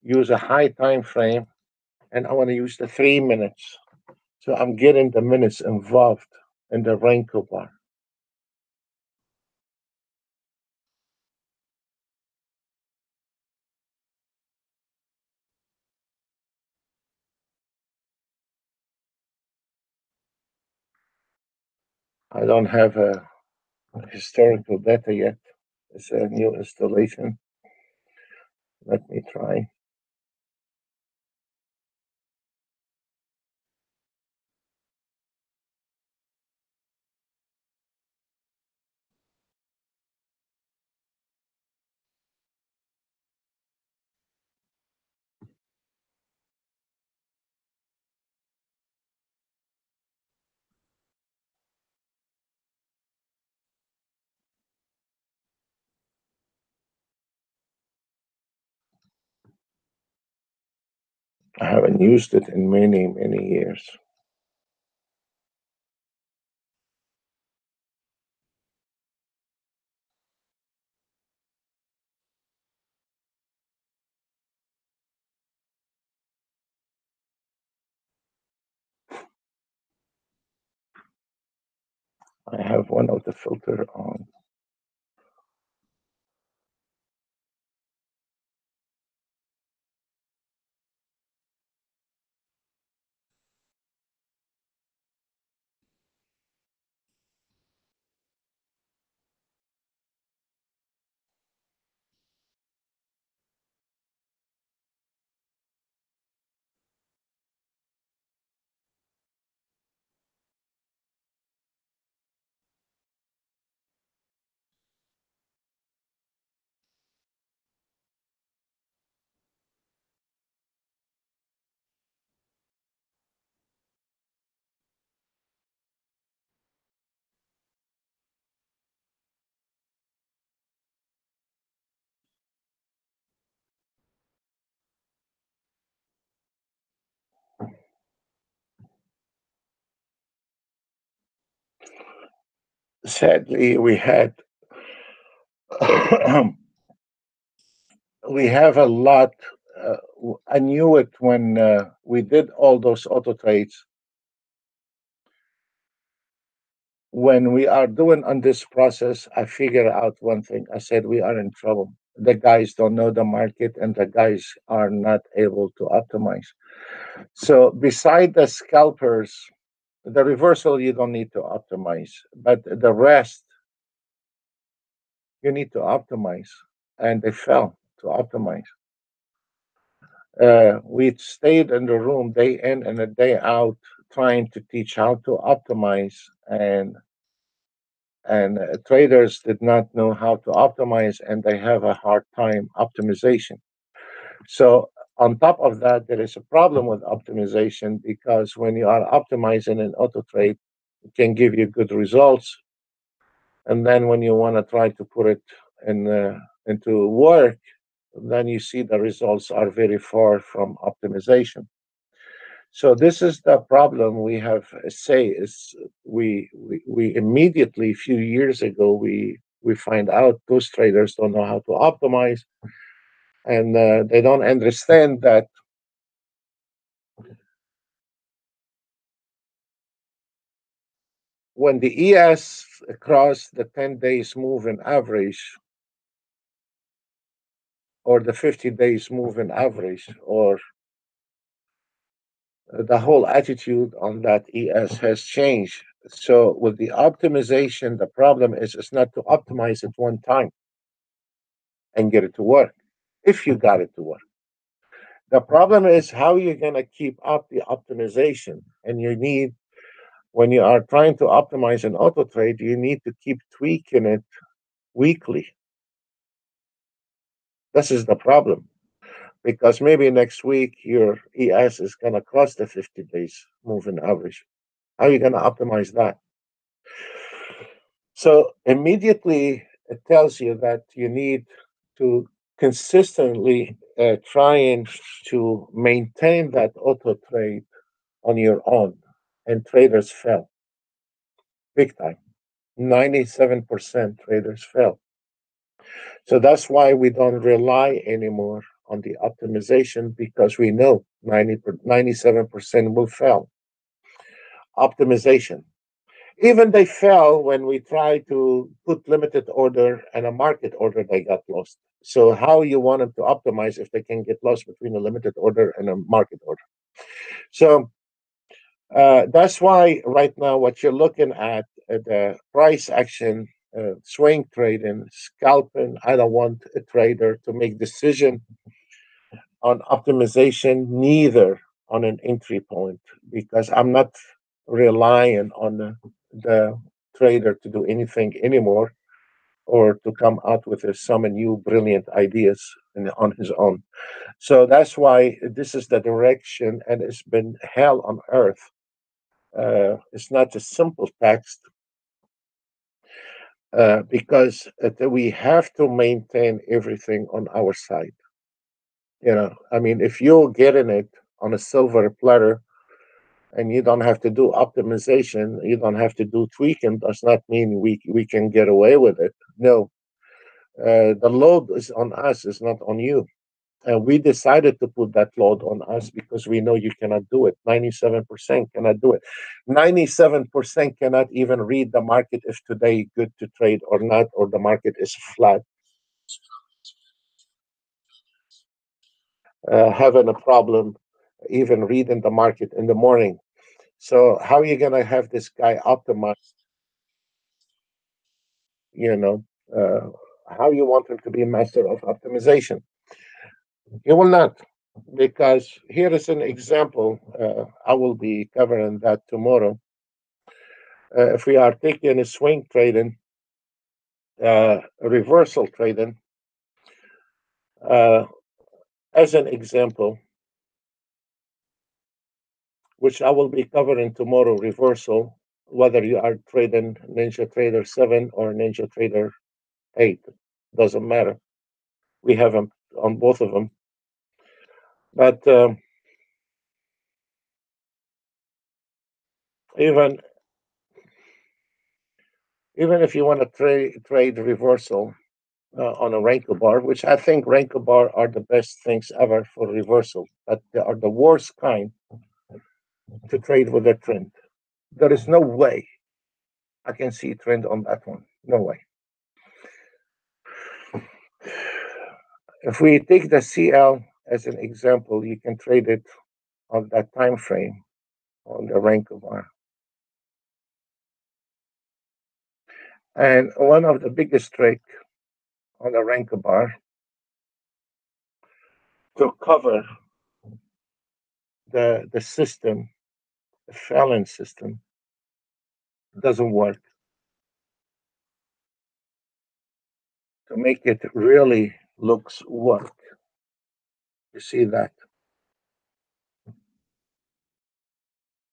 use a high time frame and i want to use the three minutes. So i'm getting the minutes involved in the Renko bar. I don't have a historical data yet. It's a new installation. Let me try I haven't used it in many, many years. I have one of the filter on. Sadly, we had we have a lot. Uh, I knew it when uh, we did all those auto trades. When we are doing on this process, I figure out one thing. I said we are in trouble. The guys don't know the market, and the guys are not able to optimize. So, beside the scalpers, the reversal you don't need to optimize, but the rest you need to optimize, and they fell to optimize. Uh, we stayed in the room day in and a day out trying to teach how to optimize and and uh, traders did not know how to optimize and they have a hard time optimization so on top of that there is a problem with optimization because when you are optimizing an auto trade it can give you good results and then when you want to try to put it in uh, into work then you see the results are very far from optimization. So this is the problem we have uh, say is we, we we immediately a few years ago we we find out those traders don't know how to optimize and uh, they don't understand that when the ES across the 10 days moving average or the 50 days moving average or the whole attitude on that ES has changed. So with the optimization, the problem is it's not to optimize it one time and get it to work, if you got it to work. The problem is how you're going to keep up the optimization. And you need, when you are trying to optimize an auto trade, you need to keep tweaking it weekly. This is the problem because maybe next week your ES is going to cross the 50 days moving average. How are you going to optimize that? So immediately it tells you that you need to consistently uh, trying to maintain that auto trade on your own, and traders fell big time. 97% traders fell. So that's why we don't rely anymore on the optimization because we know 90, 97% will fail. Optimization. Even they fell when we try to put limited order and a market order, they got lost. So how you want them to optimize if they can get lost between a limited order and a market order? So uh, that's why right now what you're looking at uh, the price action uh, swing trading, scalping. I don't want a trader to make decision on optimization, neither on an entry point, because I'm not relying on the, the trader to do anything anymore or to come out with some new brilliant ideas on his own. So that's why this is the direction, and it's been hell on earth. Uh, it's not a simple text uh, because we have to maintain everything on our side. You know, I mean, if you're getting it on a silver platter and you don't have to do optimization you don't have to do tweaking does not mean we we can get away with it. No. Uh, the load is on us it's not on you. And we decided to put that load on us because we know you cannot do it. 97% cannot do it. 97% cannot even read the market if today good to trade or not or the market is flat. Uh, having a problem even reading the market in the morning so how are you going to have this guy optimize? You know, uh, how you want him to be a master of optimization? You will not, because here is an example. Uh, I will be covering that tomorrow. Uh, if we are taking a swing trading, uh, reversal trading, uh, as an example, which I will be covering tomorrow, reversal, whether you are trading Ninja Trader 7 or Ninja Trader 8. Doesn't matter. We have them on both of them. But um, even even if you want to trade trade reversal uh, on a Renko bar, which I think Renko bar are the best things ever for reversal, but they are the worst kind to trade with a trend. There is no way I can see trend on that one. No way. If we take the CL as an example, you can trade it on that time frame on the Renko bar. And one of the biggest trick on the Renko bar to cover the the system the Phelan system doesn't work. To make it really looks work. You see that?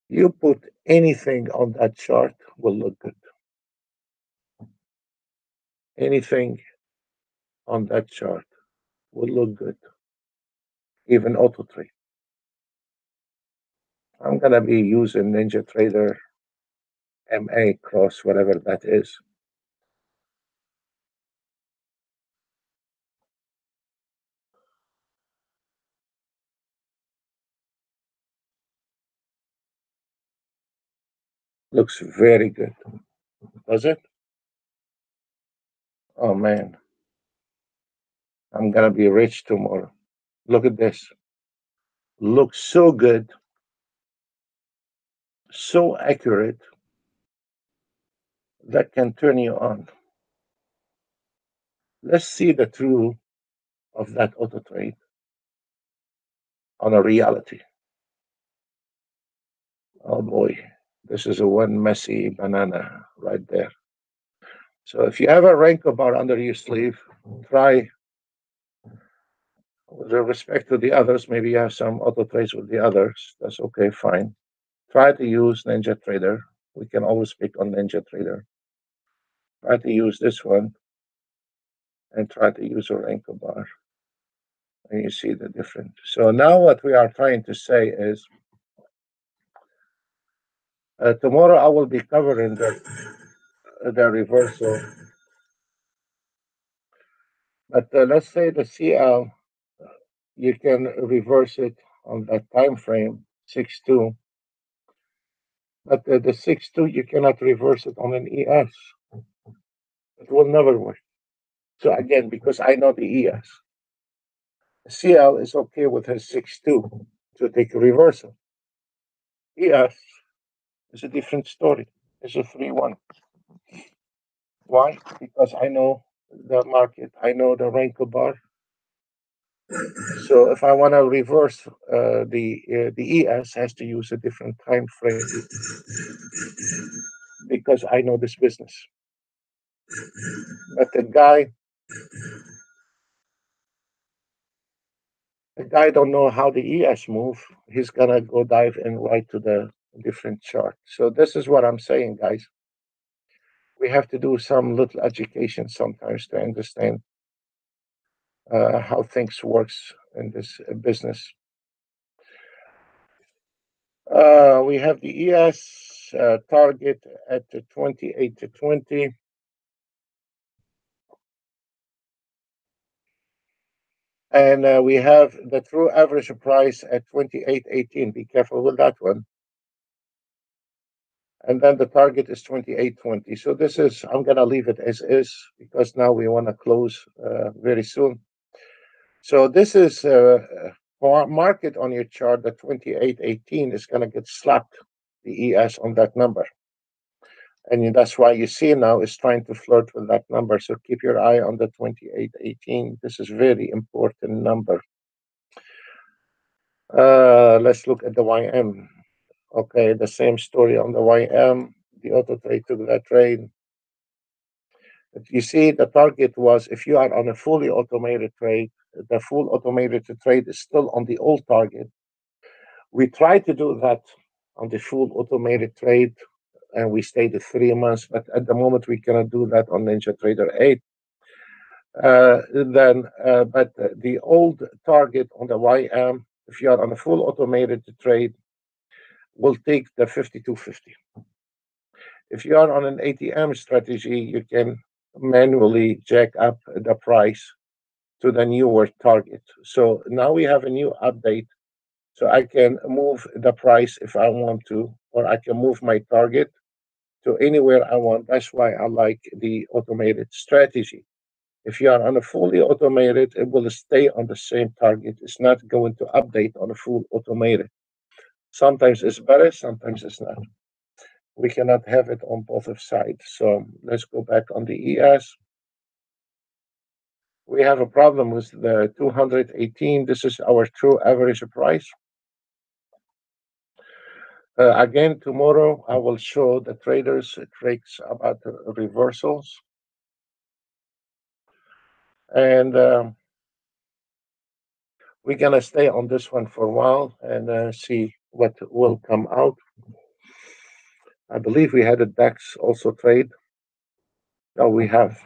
You put anything on that chart will look good. Anything on that chart will look good. Even auto trade. I'm going to be using Ninja Trader MA cross, whatever that is. Looks very good. Does it? Oh man. I'm going to be rich tomorrow. Look at this. Looks so good so accurate that can turn you on. Let's see the truth of that auto trade on a reality. Oh boy, this is a one messy banana right there. So if you have a Renko bar under your sleeve, try with respect to the others, maybe you have some auto trades with the others. That's okay, fine try to use Ninja Trader. We can always pick on Ninja Trader. Try to use this one and try to use a Renko bar. And you see the difference. So now what we are trying to say is uh, tomorrow I will be covering the, the reversal. But uh, let's say the CL, you can reverse it on that time frame, 6-2 but uh, the 6-2, you cannot reverse it on an ES. It will never work. So again, because I know the ES. CL is okay with his 6-2 to take a reversal. ES is a different story. It's a 3-1. Why? Because I know the market. I know the Renko bar. So if I want to reverse uh, the uh, the ES has to use a different time frame because I know this business. But the guy, the guy don't know how the ES move. He's gonna go dive and right to the different chart. So this is what I'm saying, guys. We have to do some little education sometimes to understand uh, how things works in this uh, business. Uh, we have the ES uh, target at the 28 to 20. And uh, we have the true average price at 28.18. Be careful with that one. And then the target is 28.20. So this is, I'm going to leave it as is because now we want to close uh, very soon. So this is uh, market on your chart, the 28.18 is going to get slapped, the ES on that number. And that's why you see now is trying to flirt with that number. So keep your eye on the 2818. This is very important number. Uh, let's look at the YM. Okay, the same story on the YM. The auto trade took that trade. But you see, the target was if you are on a fully automated trade, the full automated trade is still on the old target. We tried to do that on the full automated trade and we stayed three months. But at the moment, we cannot do that on NinjaTrader 8. Uh, then, uh, but the old target on the YM, if you are on a full automated trade, will take the 5250. If you are on an ATM strategy, you can manually jack up the price to the newer target. So now we have a new update. So I can move the price if I want to, or I can move my target to anywhere I want. That's why I like the automated strategy. If you are on a fully automated, it will stay on the same target. It's not going to update on a full automated. Sometimes it's better, sometimes it's not. We cannot have it on both sides. So let's go back on the ES. We have a problem with the 218. This is our true average price. Uh, again, tomorrow I will show the traders tricks about reversals. And uh, we're going to stay on this one for a while and uh, see what will come out. I believe we had a DAX also trade. Oh, we have.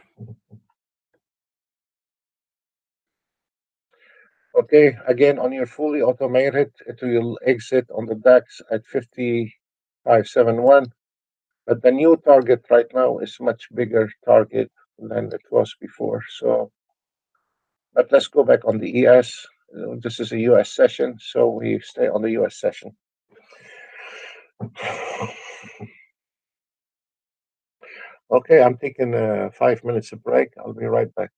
Okay, again, on your fully automated, it will exit on the DAX at 5571. But the new target right now is much bigger target than it was before. So, but let's go back on the ES. This is a US session, so we stay on the US session. Okay, I'm taking a five minutes of break. I'll be right back.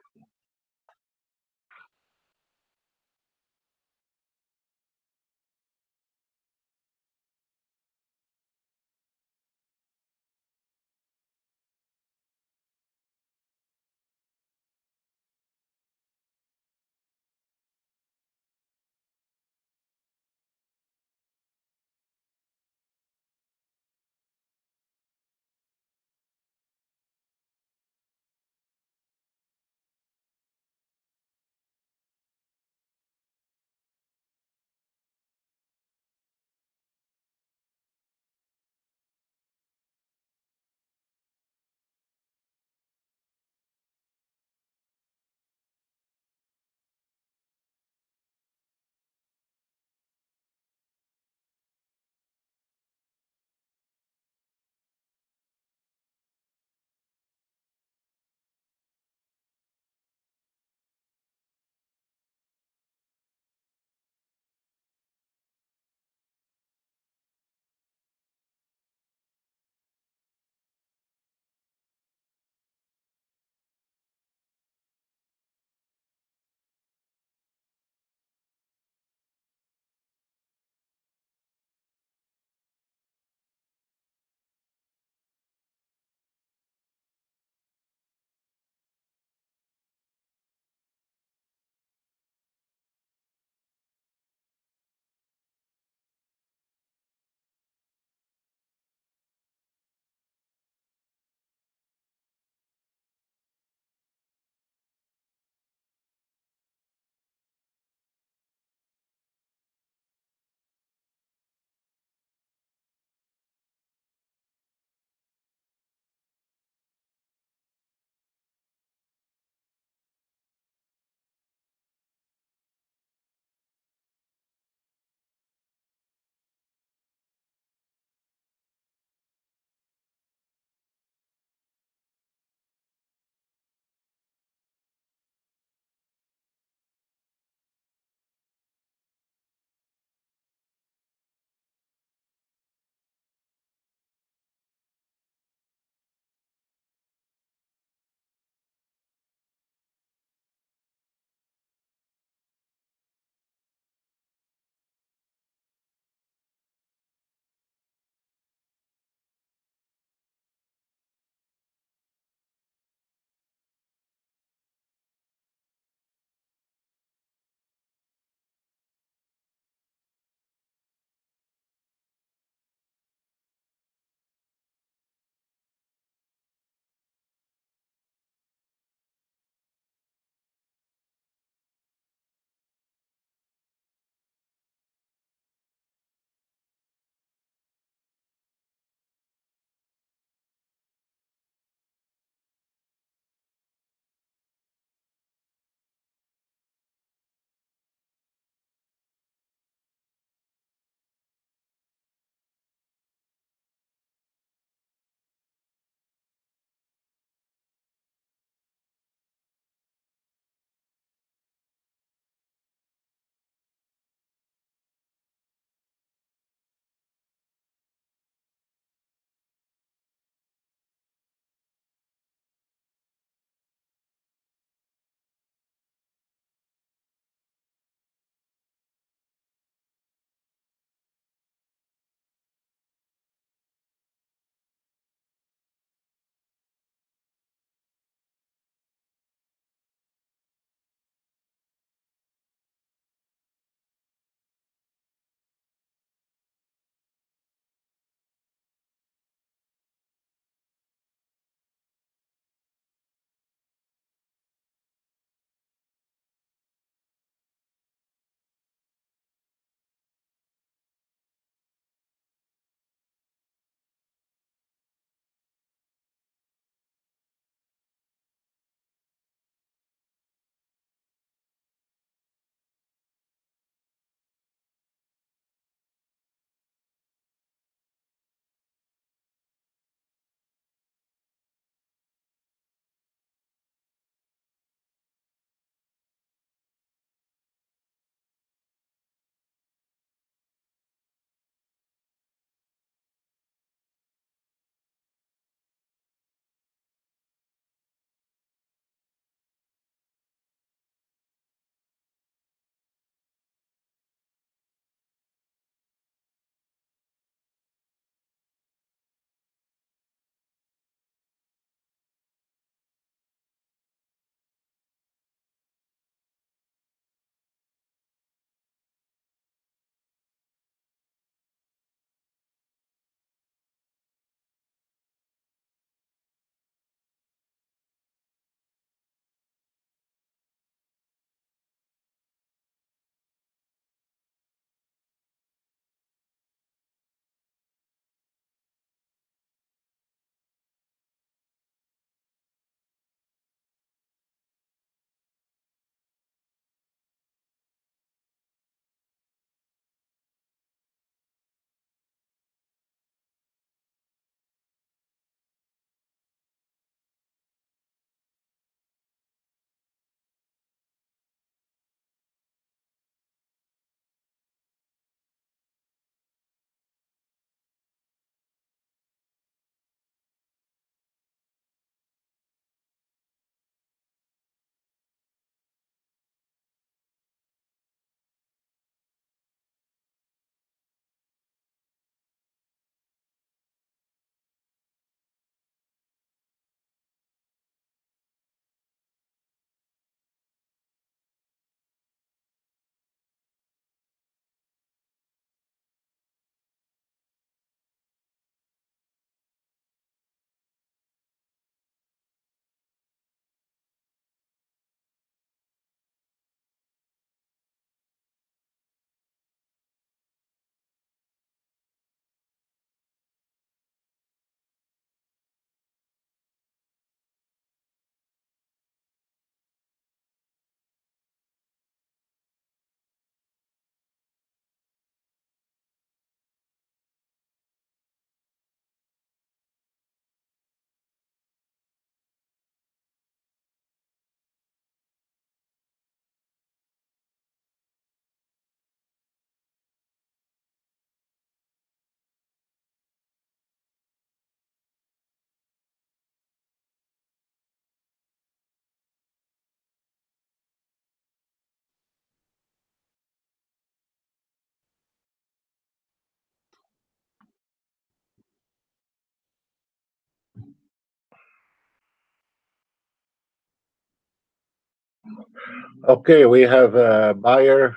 Okay, we have uh, a buyer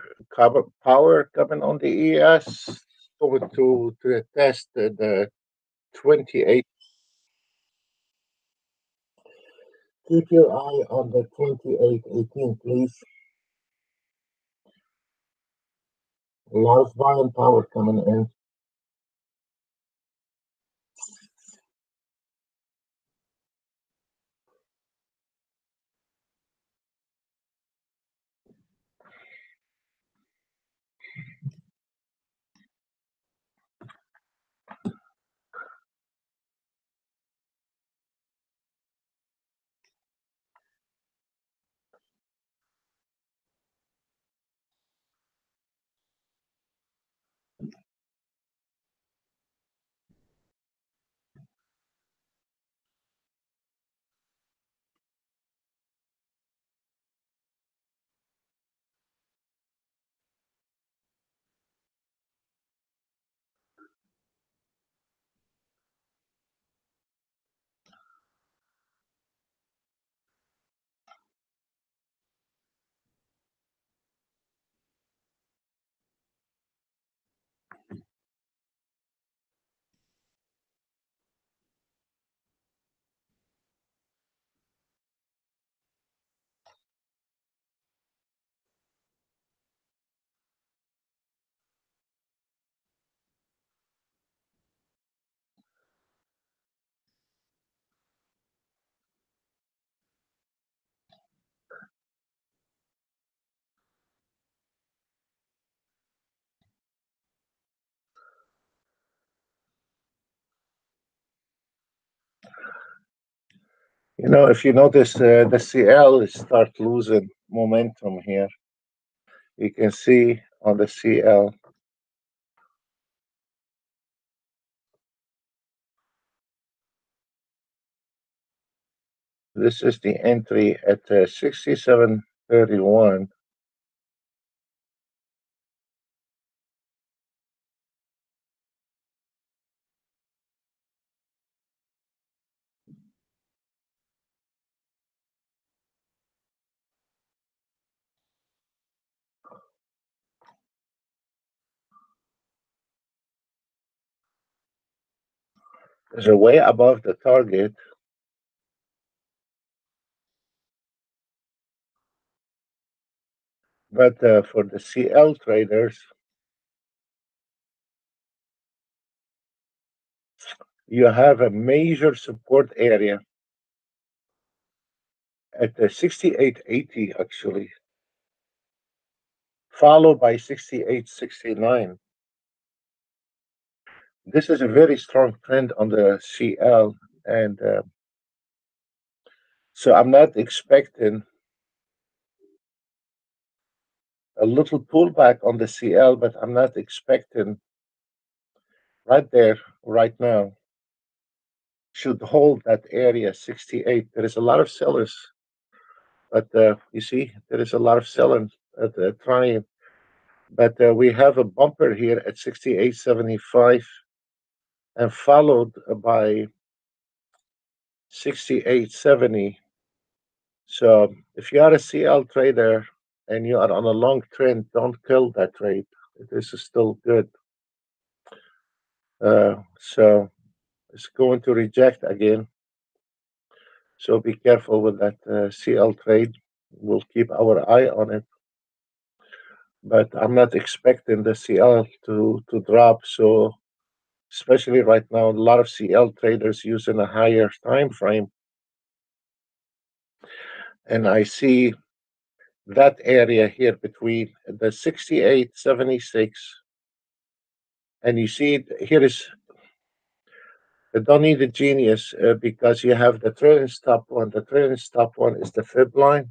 power coming on the ES. Going to, to test the, the 28. Keep your eye on the 2818, please. Of buying power coming in. You know, if you notice, uh, the CL start losing momentum here. You can see on the CL. This is the entry at uh, 67.31. Is way above the target. But uh, for the CL traders, you have a major support area at the 6880 actually, followed by 6869. This is a very strong trend on the CL, and uh, so I'm not expecting a little pullback on the CL, but I'm not expecting right there, right now, should hold that area 68. There is a lot of sellers, but uh, you see, there is a lot of selling at uh, trying. But uh, we have a bumper here at 68.75 and followed by 68.70. So if you are a CL trader and you are on a long trend, don't kill that trade. This is still good. Uh, so it's going to reject again. So be careful with that uh, CL trade. We'll keep our eye on it. But I'm not expecting the CL to, to drop. So especially right now, a lot of CL traders using a higher time frame. And I see that area here between the 68, 76, and you see here is don't need a genius uh, because you have the trailing stop one. The trailing stop one is the fib line,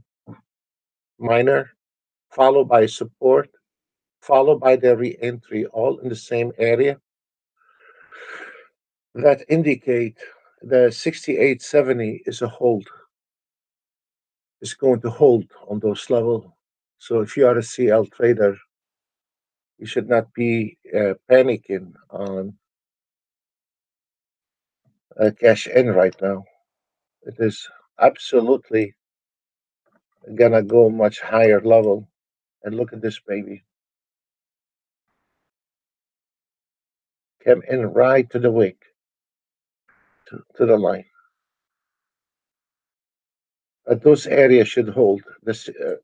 minor, followed by support, followed by the re-entry, all in the same area. That indicate the 6870 is a hold. It's going to hold on those level. So if you are a CL trader, you should not be uh, panicking on uh, cash in right now. It is absolutely gonna go much higher level. And look at this baby. Came in right to the wick, to, to the line. But those areas should hold. This, uh,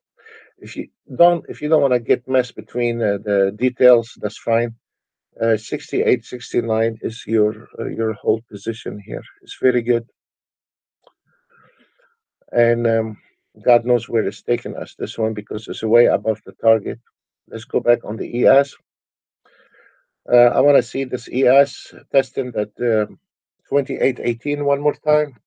if you don't, if you don't want to get messed between uh, the details, that's fine. Uh, 68, 69 is your uh, your hold position here. It's very good, and um, God knows where it's taking us. This one because it's way above the target. Let's go back on the ES. Uh, I want to see this ES testing that uh, 2818 one more time.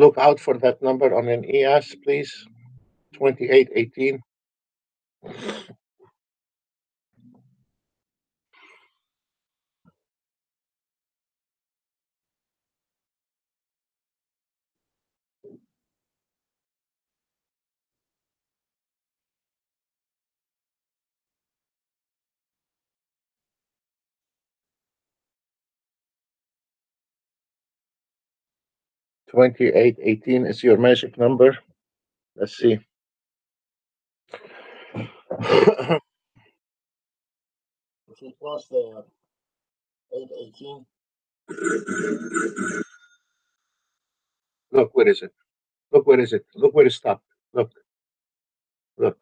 Look out for that number on an ES, please. 2818. Twenty-eight eighteen is your magic number. Let's see. if we cross the eight eighteen. Look, where is it? Look, where is it? Look where it stopped. Look. Look.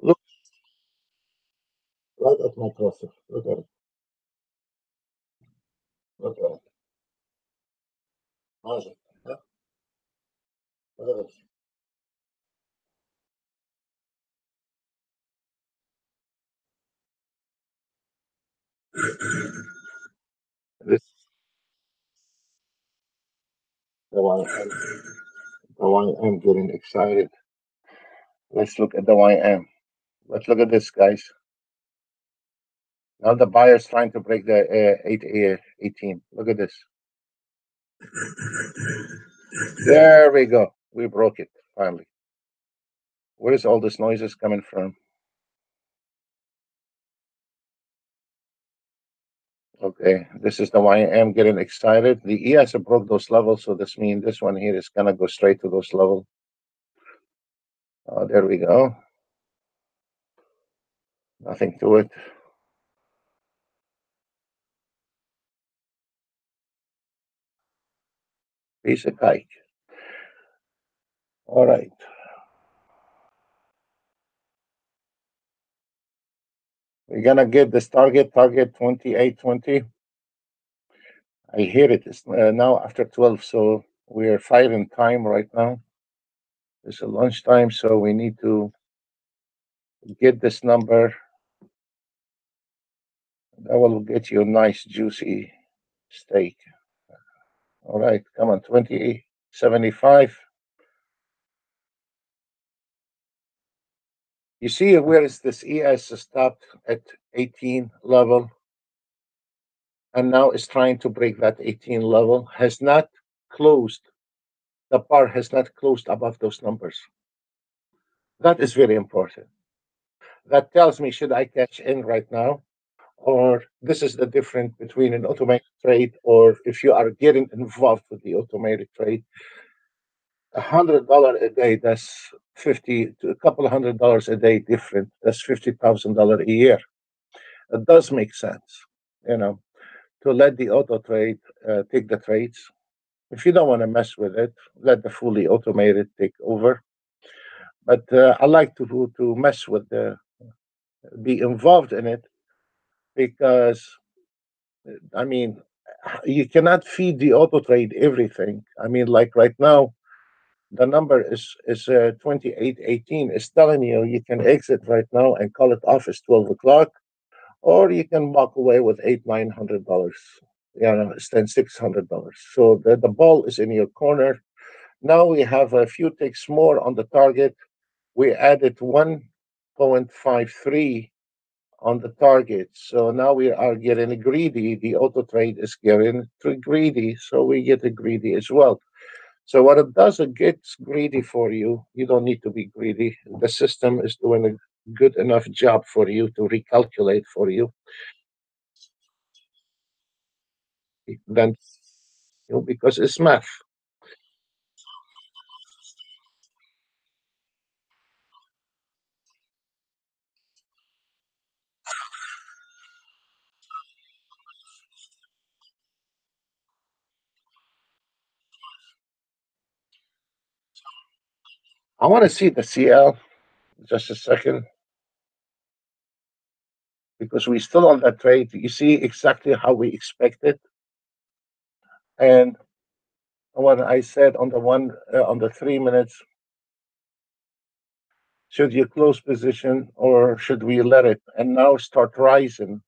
Look. Right at my crosser. Look at it. Look at it. Magic. Huh? Look at it. This the I'm, the I'm getting excited. Let's look at the YM. Let's look at this, guys. Now the buyer's trying to break the uh, 8 uh, 18. Look at this. There we go. We broke it finally. Where is all this noises coming from? Okay, this is the one I am getting excited. The ES broke those levels, so this means this one here is gonna go straight to those levels. Oh, uh, there we go. Nothing to it. Of cake. All right. We're gonna get this target, target 2820. I hear it. It's uh, now after 12, so we're fighting time right now. It's a lunchtime, so we need to get this number. That will get you a nice juicy steak. All right, come on, 2075. You see where is this ES stopped at 18 level? And now it's trying to break that 18 level, has not closed. The bar has not closed above those numbers. That is very important. That tells me should I catch in right now? Or this is the difference between an automated trade or if you are getting involved with the automated trade. A hundred dollar a day, that's fifty to a couple of hundred dollars a day different. That's fifty thousand dollar a year. It does make sense, you know, to let the auto trade uh, take the trades. If you don't want to mess with it, let the fully automated take over. But uh, I like to to mess with the be involved in it because I mean you cannot feed the auto trade everything. I mean, like right now, the number is is uh, 2818 is telling you you can exit right now and call it off as 12 o'clock or you can walk away with eight, nine hundred dollars. You know, spend six hundred dollars. So the, the ball is in your corner. Now we have a few ticks more on the target. We added 1.53 on the target. So now we are getting greedy. The auto trade is getting too greedy. So we get greedy as well. So what it does, it gets greedy for you. You don't need to be greedy. The system is doing a good enough job for you to recalculate for you. Then, you know, because it's math. I want to see the CL just a second because we're still on that trade. You see exactly how we expected. And what I said on the one uh, on the three minutes, should you close position or should we let it and now start rising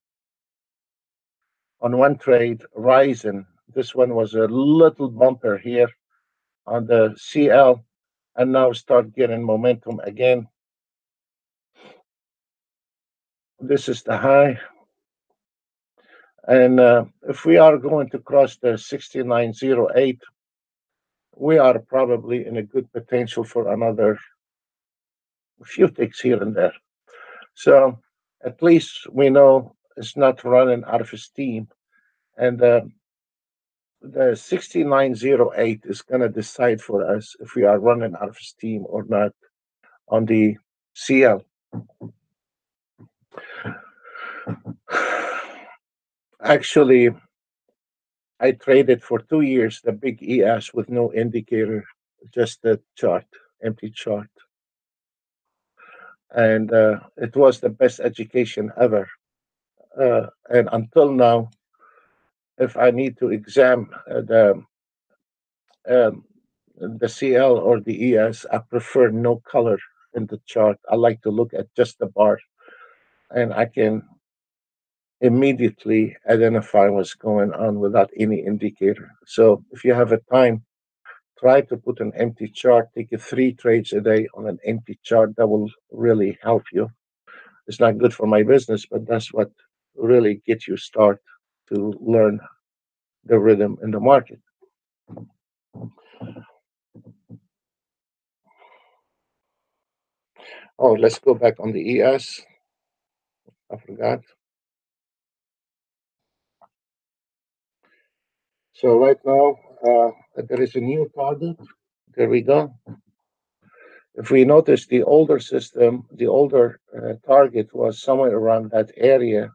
on one trade, rising. This one was a little bumper here on the CL and now start getting momentum again. This is the high. And uh, if we are going to cross the 6908, we are probably in a good potential for another few ticks here and there. So at least we know it's not running out of steam. And uh, the 6908 is going to decide for us if we are running out of steam or not on the CL. Actually, I traded for two years the big ES with no indicator, just the chart, empty chart. And uh, it was the best education ever. Uh, and until now, if I need to examine uh, the um, the CL or the ES, I prefer no color in the chart. I like to look at just the bar, and I can immediately identify what's going on without any indicator. So if you have a time, try to put an empty chart. Take three trades a day on an empty chart. That will really help you. It's not good for my business, but that's what really gets you start to learn the rhythm in the market. Oh, let's go back on the ES. I forgot. So right now, uh, there is a new target. There we go. If we notice the older system, the older uh, target was somewhere around that area,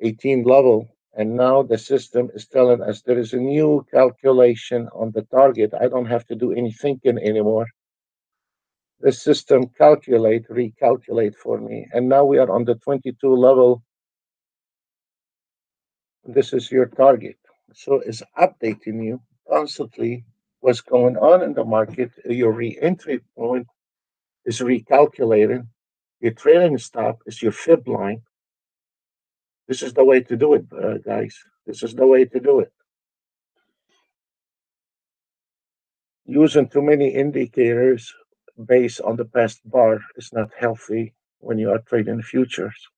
18 level, and now the system is telling us there is a new calculation on the target. I don't have to do any thinking anymore. The system calculate, recalculate for me. And now we are on the 22 level. This is your target. So it's updating you constantly what's going on in the market. Your re-entry point is recalculating. Your trailing stop is your fib line. This is the way to do it, uh, guys. This is the way to do it. Using too many indicators based on the past bar is not healthy when you are trading futures.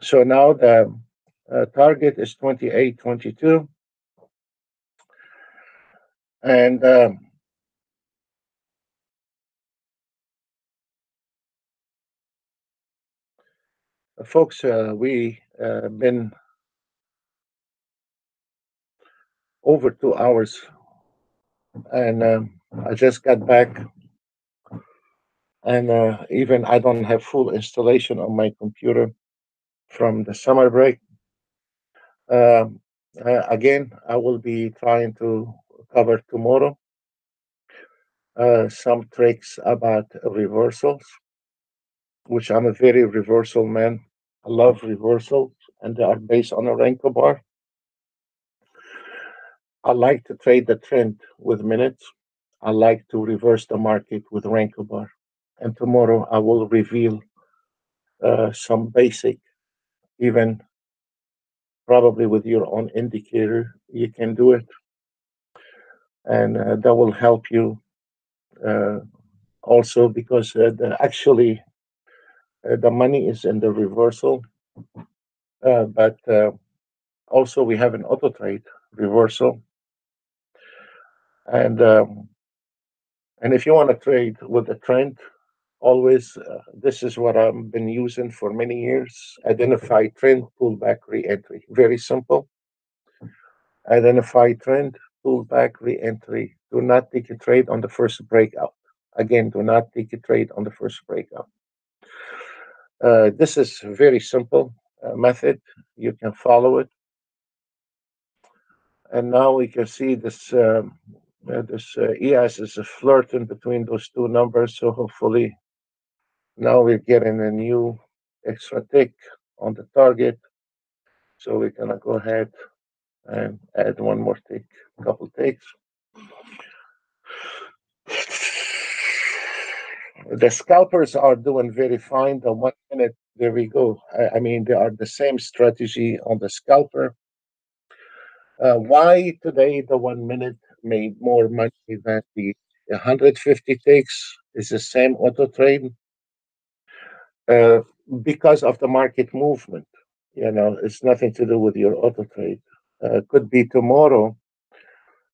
So now the uh, target is 28.22. And um, folks, uh, we uh, been over two hours, and I just got back, and uh, even I don't have full installation on my computer from the summer break. Um, uh, again, I will be trying to cover tomorrow uh, some tricks about reversals, which I'm a very reversal man. I love reversals, and they are based on a Renko bar. I like to trade the trend with minutes. I like to reverse the market with Renko bar. And tomorrow I will reveal uh, some basic, even probably with your own indicator, you can do it. And uh, that will help you uh, also because uh, the, actually the money is in the reversal. Uh, but uh, also we have an auto trade reversal. And um, and if you want to trade with the trend, always uh, this is what I've been using for many years. Identify trend, pullback, re-entry. Very simple. Identify trend, pullback, re-entry. Do not take a trade on the first breakout. Again, do not take a trade on the first breakout. Uh, this is a very simple uh, method. You can follow it. And now we can see this um, uh, this uh, ES is a flirting between those two numbers. So hopefully now we're getting a new extra tick on the target. So we're gonna go ahead and add one more tick, couple ticks. The scalpers are doing very fine. The one minute, there we go. I, I mean, they are the same strategy on the scalper. Uh, why today the one minute made more money than the 150 ticks is the same auto trade? Uh, because of the market movement. You know, it's nothing to do with your auto trade. Uh, could be tomorrow,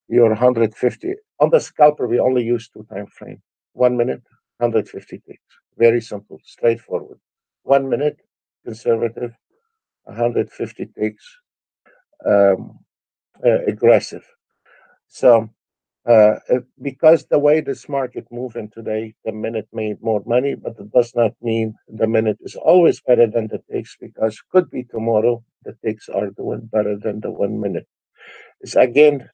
your 150. On the scalper, we only use two time frame. One minute, 150 ticks. Very simple, straightforward. One minute, conservative, 150 ticks, um, uh, aggressive. So uh, because the way this market moving today, the minute made more money, but it does not mean the minute is always better than the ticks because could be tomorrow the ticks are doing better than the one minute. It's again,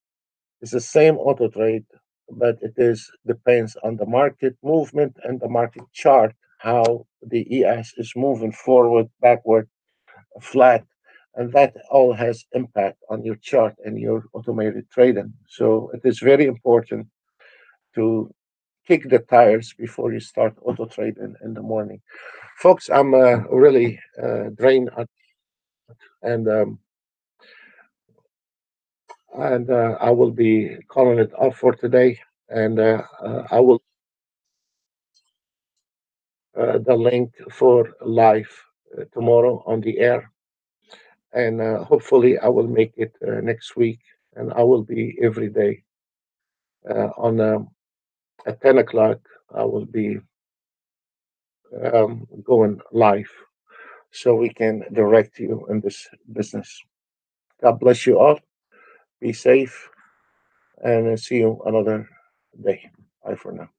it's the same auto trade, but it is depends on the market movement and the market chart how the ES is moving forward, backward, flat, and that all has impact on your chart and your automated trading. So it is very important to kick the tires before you start auto trading in the morning. Folks, I'm uh, really uh, drained and um, and uh, I will be calling it off for today. And uh, uh, I will uh, the link for live tomorrow on the air and uh, hopefully I will make it uh, next week, and I will be every day uh, on um, at ten o'clock. I will be um, going live, so we can direct you in this business. God bless you all. Be safe, and see you another day. Bye for now.